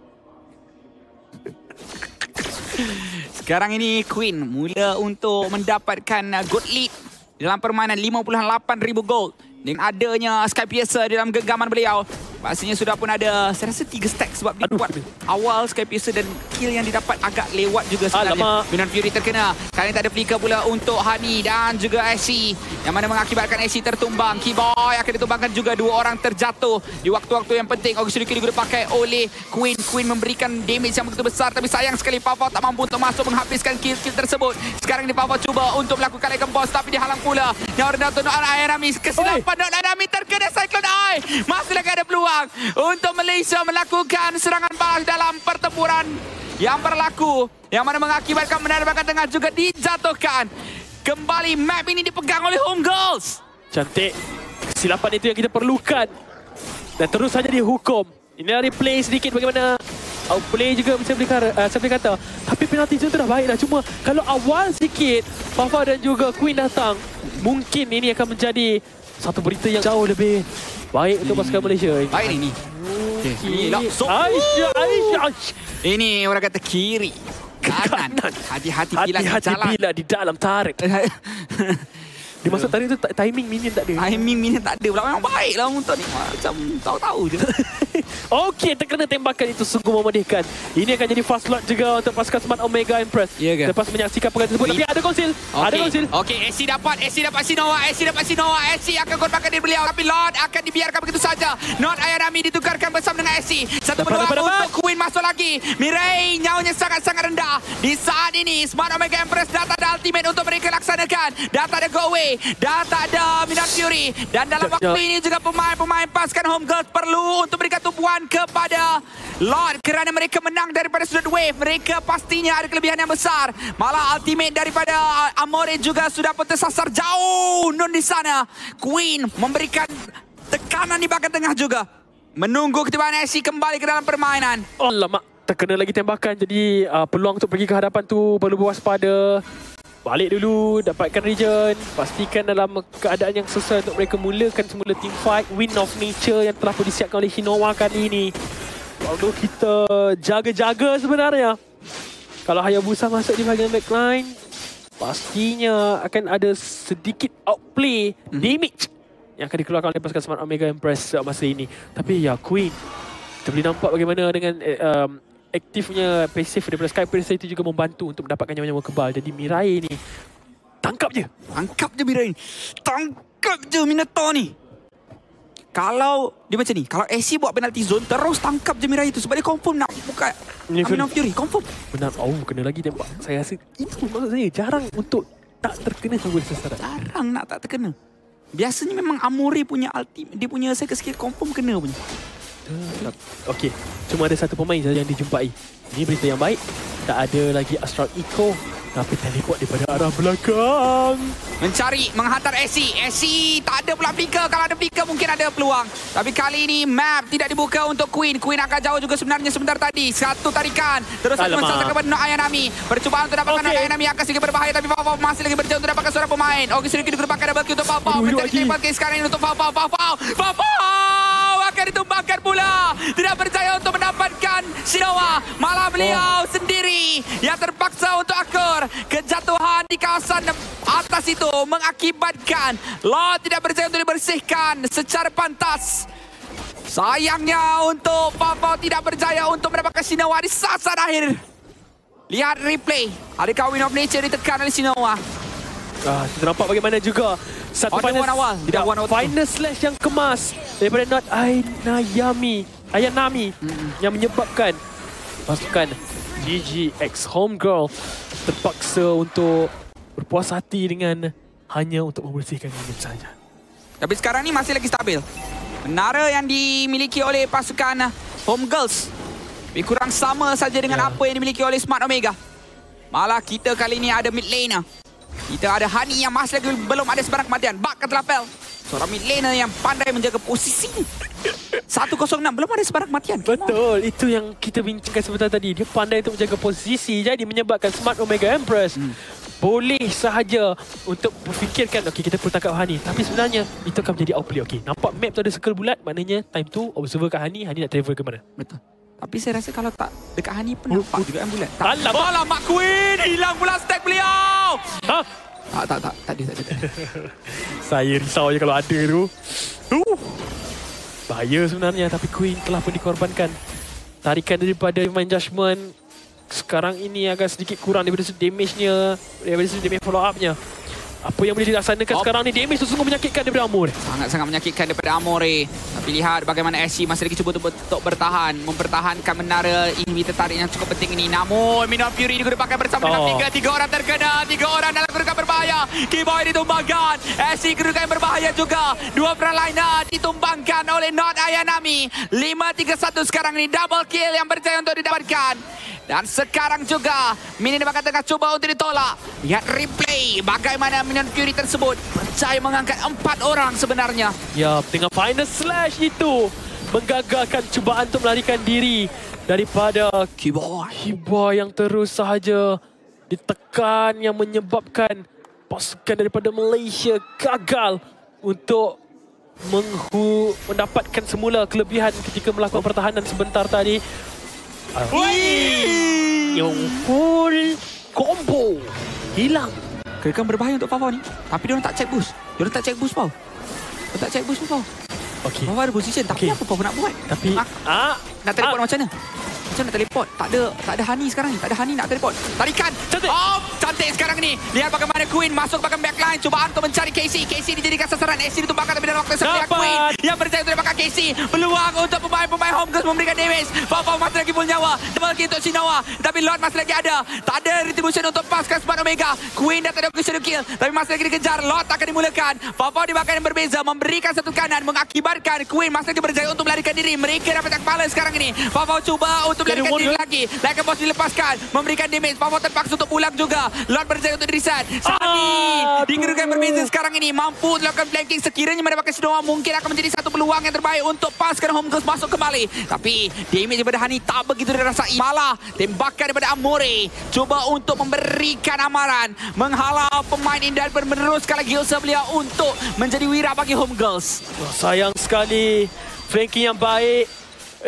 Sekarang ini Queen mula untuk mendapatkan uh, good lead dalam permainan 58,000 gold. Dengan adanya Sky Piercer dalam genggaman beliau. Pastinya sudah pun ada, saya rasa 3 stack sebab dia buat awal Sky Piercer dan kill yang didapat agak lewat juga sebenarnya. Alamak. Binan Fury terkena. Kali tak ada flicker pula untuk Hani dan juga SC. Yang mana mengakibatkan SC tertumbang. Keyboy akan ditumbangkan juga. Dua orang terjatuh di waktu-waktu yang penting. Ogi sedikit juga dipakai oleh Queen. Queen memberikan damage yang begitu besar. Tapi sayang sekali Papa tak mampu untuk masuk menghabiskan kill-kill tersebut. Sekarang ini Papa cuba untuk melakukan leg boss tapi dihalang pula. Yang Renato Noah Ayanami. Kesilapan Noah Ayanami terkena Cyclone Eye. Masih lagi ada peluang untuk Malaysia melakukan serangan balas dalam pertempuran yang berlaku yang mana mengakibatkan penerbangan tengah juga dijatuhkan. Kembali map ini dipegang oleh Home Girls. Cantik. Kesilapan itu yang kita perlukan. Dan terus saja dihukum. Ini dari play sedikit bagaimana outplay juga bisa boleh kata, uh, saya boleh kata. Tapi penalti zone tu dah baik dah. Cuma kalau awal sikit Fafa dan juga Queen datang, mungkin ini akan menjadi satu berita yang jauh lebih baik untuk pasukan Malaysia. Baik ni. Okay. Ni lock. So, Aisyah, Aisyah, Aisyah. ini orang kata kiri. Kanan. Hati-hati bila Hati-hati jalan. bila di dalam tarik. Dia masuk tarik tu timing minion tak ada. Timing minion tak ada pula. Memang baik lah untuk ni. Macam tahu-tahu je. Okey, terkena tembakan itu sungguh memedihkan. Ini akan jadi fast lot juga untuk pasukan Smart Omega Impress. Ya ke? Lepas menyaksikan perkara tersebut. Tapi ada konsil. Ada konsil. Okey, AC dapat, AC dapat Sinoa, AC dapat Sinoa, AC akan korbankan diri beliau tapi Lord akan dibiarkan begitu saja. Not Ayanami ditukarkan bersama dengan AC. Satu Dapat, peluang dapat, dapat. untuk Queen masuk lagi. Mirai nyawanya sangat-sangat rendah. Di saat ini Smart Omega Empress dah tak ada ultimate untuk mereka laksanakan. Dah tak ada go away, dah tak ada Minot Fury dan dalam waktu ini juga pemain-pemain pasukan Home Girls perlu untuk berikan tumpuan kepada Lord kerana mereka menang daripada sudut wave. Mereka pastinya ada kelebihan yang besar. Malah ultimate daripada uh, Amore juga sudah pun tersasar jauh nun di sana. Queen memberikan tekanan di bahagian tengah juga. Menunggu ketibaan SC kembali ke dalam permainan. Alamak, terkena lagi tembakan. Jadi uh, peluang untuk pergi ke hadapan tu perlu berwaspada. Balik dulu, dapatkan region. Pastikan dalam keadaan yang sesuai untuk mereka mulakan semula team fight. Win of Nature yang telah pun disiapkan oleh Hinowa kali ini. Kalau kita jaga-jaga sebenarnya. Kalau Hayabusa masuk di bahagian backline, pastinya akan ada sedikit outplay Mhm. damage yang akan dikeluarkan oleh pasukan Smart Omega Empress masa ini. Tapi ya, Queen kita boleh nampak bagaimana dengan eh, um, aktifnya passive daripada Sky Piercer itu juga membantu untuk mendapatkan nyawa-nyawa kebal. Jadi Mirai ni tangkap je. Tangkap je Mirai ni. Tangkap je Minato ni. Kalau dia macam ni, kalau AC buat penalty zone, terus tangkap je Mirai tu sebab dia confirm nak buka Amin Fury. Confirm. Benar. Oh, kena lagi tembak. Saya rasa itu maksud saya jarang untuk tak terkena sama sasaran. Jarang nak tak terkena. Biasanya memang Amore punya ultimate, dia punya second skill confirm kena punya. Okey, cuma ada satu pemain saja yang dijumpai. Ini berita yang baik. Tak ada lagi Astral Eco tapi teleport daripada arah belakang. Mencari, menghantar AC. AC tak ada pula flicker. Kalau ada flicker mungkin ada peluang. Tapi kali ini map tidak dibuka untuk Queen. Queen akan jauh juga sebenarnya sebentar tadi. Satu tarikan. Terus satu mensasar kepada Nok Ayanami. Percubaan untuk dapatkan Okey. Nok Ayanami akan sedikit berbahaya. Tapi Pau masih lagi berjauh untuk dapatkan seorang pemain. Okey, sedikit digunakan double kill untuk hidup Mencari tembak kill sekarang ini untuk Pau. Pau Pau akan ditumbangkan pula. Tidak berjaya untuk mendapatkan Shinoa. Malah beliau sendiri yang terpaksa untuk akur. Kejatuhan di kawasan atas itu mengakibatkan Law tidak berjaya untuk dibersihkan secara pantas. Sayangnya untuk Pau tidak berjaya untuk mendapatkan Shinoa di saat-saat akhir. Lihat replay. Adakah Win of Nature ditekan oleh Shinoa? Ah, kita nampak bagaimana juga satu Oh, one awal. Tidak one final slash yang kemas daripada Not Ayanami Ayanami yang menyebabkan pasukan GGX Homegirl terpaksa untuk berpuas hati dengan hanya untuk membersihkan minum saja. Tapi sekarang ni masih lagi stabil. Menara yang dimiliki oleh pasukan Home Girls lebih kurang sama saja dengan Ya. apa yang dimiliki oleh Smart Omega. Malah kita kali ini ada mid laner. Kita ada Hani yang masih lagi belum ada sebarang kematian. Bak kata lapel. Seorang mid laner yang pandai menjaga posisi. 106 belum ada sebarang kematian. Come on. Betul, itu yang kita bincangkan sebentar tadi. Dia pandai untuk menjaga posisi jadi menyebabkan Smart Omega Empress Hmm. boleh sahaja untuk berfikirkan okey kita perlu tangkap Hani. Tapi sebenarnya itu akan menjadi outplay. Okey, nampak map tu ada circle bulat, maknanya time tu observer kat Hani, Hani nak travel ke mana? Betul. Tapi saya rasa kalau tak dekat Hani pun nampak juga yang bulat. Tak. Alamak. Alamak Queen hilang pula stack beliau. Ha? Tak tak tak tak ada tak ada. Tak. Saya risau je kalau ada tu. Uh. Bahaya sebenarnya tapi Queen telah pun dikorbankan. Tarikan daripada Divine Judgment sekarang ini agak sedikit kurang daripada sudut damage-nya, daripada sudut damage follow up-nya. Apa yang boleh dilaksanakan Oh. sekarang ni damage tu sungguh menyakitkan daripada Amor. Sangat-sangat menyakitkan daripada Amore. Tapi lihat bagaimana SC masih lagi cuba untuk, untuk bertahan. Mempertahankan menara inhibitor tarik yang cukup penting ini. Namun Minor Fury juga dipakai bersama dengan Oh. tiga. Tiga orang terkena. Tiga orang dalam kedudukan berbahaya. Keyboy ditumbangkan. SC kedudukan yang berbahaya juga. Dua frontliner ditumbangkan oleh Not Ayanami. 5-3-1 sekarang ini. Double kill yang berjaya untuk didapatkan. Dan sekarang juga Minion bakal tengah cuba untuk ditolak. Lihat replay bagaimana Minion Fury tersebut berjaya mengangkat empat orang sebenarnya. Ya, dengan final slash itu menggagalkan cubaan untuk melarikan diri daripada Keyboy. Hiba yang terus sahaja ditekan yang menyebabkan pasukan daripada Malaysia gagal untuk menghu mendapatkan semula kelebihan ketika melakukan pertahanan sebentar tadi. Ah, Yang full combo hilang Kira berbahaya untuk Pavau ni. Tapi dia orang tak check boost. Dia orang tak check boost Pau. Dia tak check boost Pau. Okey. Pavau ada position. Tapi Okey. apa Pau nak buat? Tapi Ah, ah, nak teleport macam mana? Macam mana teleport? Tak ada tak ada honey sekarang ni. Tak ada honey nak teleport. Tarikan. Cantik. Oh, cantik sekarang ni. Lihat bagaimana Queen masuk bahagian backline. Cubaan untuk mencari Casey. Casey dijadikan sasaran. AC ditumbangkan tapi dalam waktu yang. Queen yang berjaya untuk dapatkan Casey. Peluang untuk pemain-pemain home Girls memberikan damage. Pau masih lagi full nyawa. Double kill untuk Shinawa. Tapi Lord masih lagi ada. Tak ada retribution untuk paskan Smart Omega. Queen dah tak ada to kill. Tapi masih lagi dikejar. Lord tak akan dimulakan. Pau di bahagian yang berbeza. Memberikan satu kanan. Mengakibatkan Queen masih lagi berjaya untuk melarikan diri. Mereka dapat kepala sekarang ini. Pau cuba untuk Jadi melarikan diri lagi. Like boss dilepaskan. Memberikan damage. Pau terpaksa untuk pulang juga. Lord berjaya untuk reset. Sani. Aduh. Di kedudukan yang berbeza sekarang ini. Mampu melakukan flanking. Sekiranya mendapatkan Shinoa. Mungkin akan menjadi satu peluang yang terbaik untuk paskan Home Girls masuk kembali. Tapi damage daripada Hani tak begitu dirasai. Malah tembakan daripada Amore. Cuba untuk memberikan amaran. Menghalau pemain ini dan meneruskan lagi usaha beliau untuk menjadi wira bagi Home Girls. Oh, sayang sekali flanking yang baik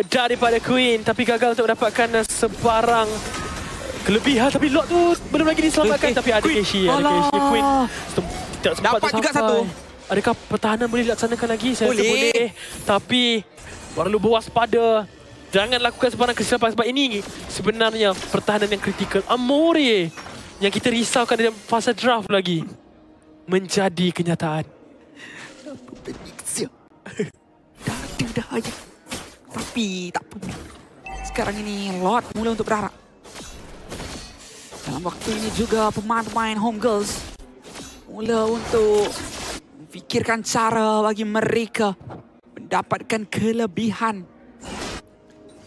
daripada Queen tapi gagal untuk mendapatkan sebarang kelebihan tapi Lord tu belum lagi diselamatkan Eh, eh, tapi ada Queen. Casey ada. Casey Queen tidak sempat Dapat juga satu. adakah pertahanan boleh dilaksanakan lagi saya rasa Boleh. boleh tapi perlu berwaspada jangan lakukan sebarang kesilapan sebab ini sebenarnya pertahanan yang kritikal Amore yang kita risaukan dalam fasa draft lagi menjadi kenyataan Siap. Dah aja. Tapi tak apa. Sekarang ini Lord mula untuk berharap. Dalam waktu ini juga pemain-pemain home girls mula untuk fikirkan cara bagi mereka mendapatkan kelebihan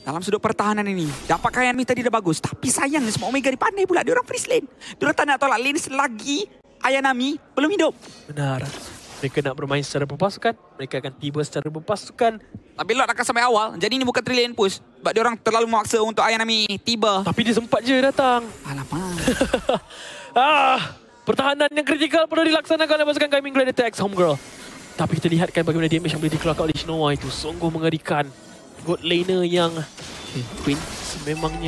dalam sudut pertahanan ini. Dapatkan Ayami tadi dah bagus. Tapi sayang semua Omega ni pandai pula. Dia orang freeze lane. Dia orang tak nak tolak lane selagi Ayanami belum hidup. Benar. Mereka nak bermain secara berpasukan. Mereka akan tiba secara berpasukan. Tapi Lord akan sampai awal. Jadi ini bukan lane push. Sebab dia orang terlalu memaksa untuk Ayanami tiba. Tapi dia sempat je datang. Alamak. ah, pertahanan yang kritikal perlu dilaksanakan oleh pasukan Gaming Gladiator X Homegirl. Tapi kita lihatkan bagaimana damage yang boleh dikeluarkan oleh Shinoa itu. Sungguh mengerikan. God laner yang Queen. sememangnya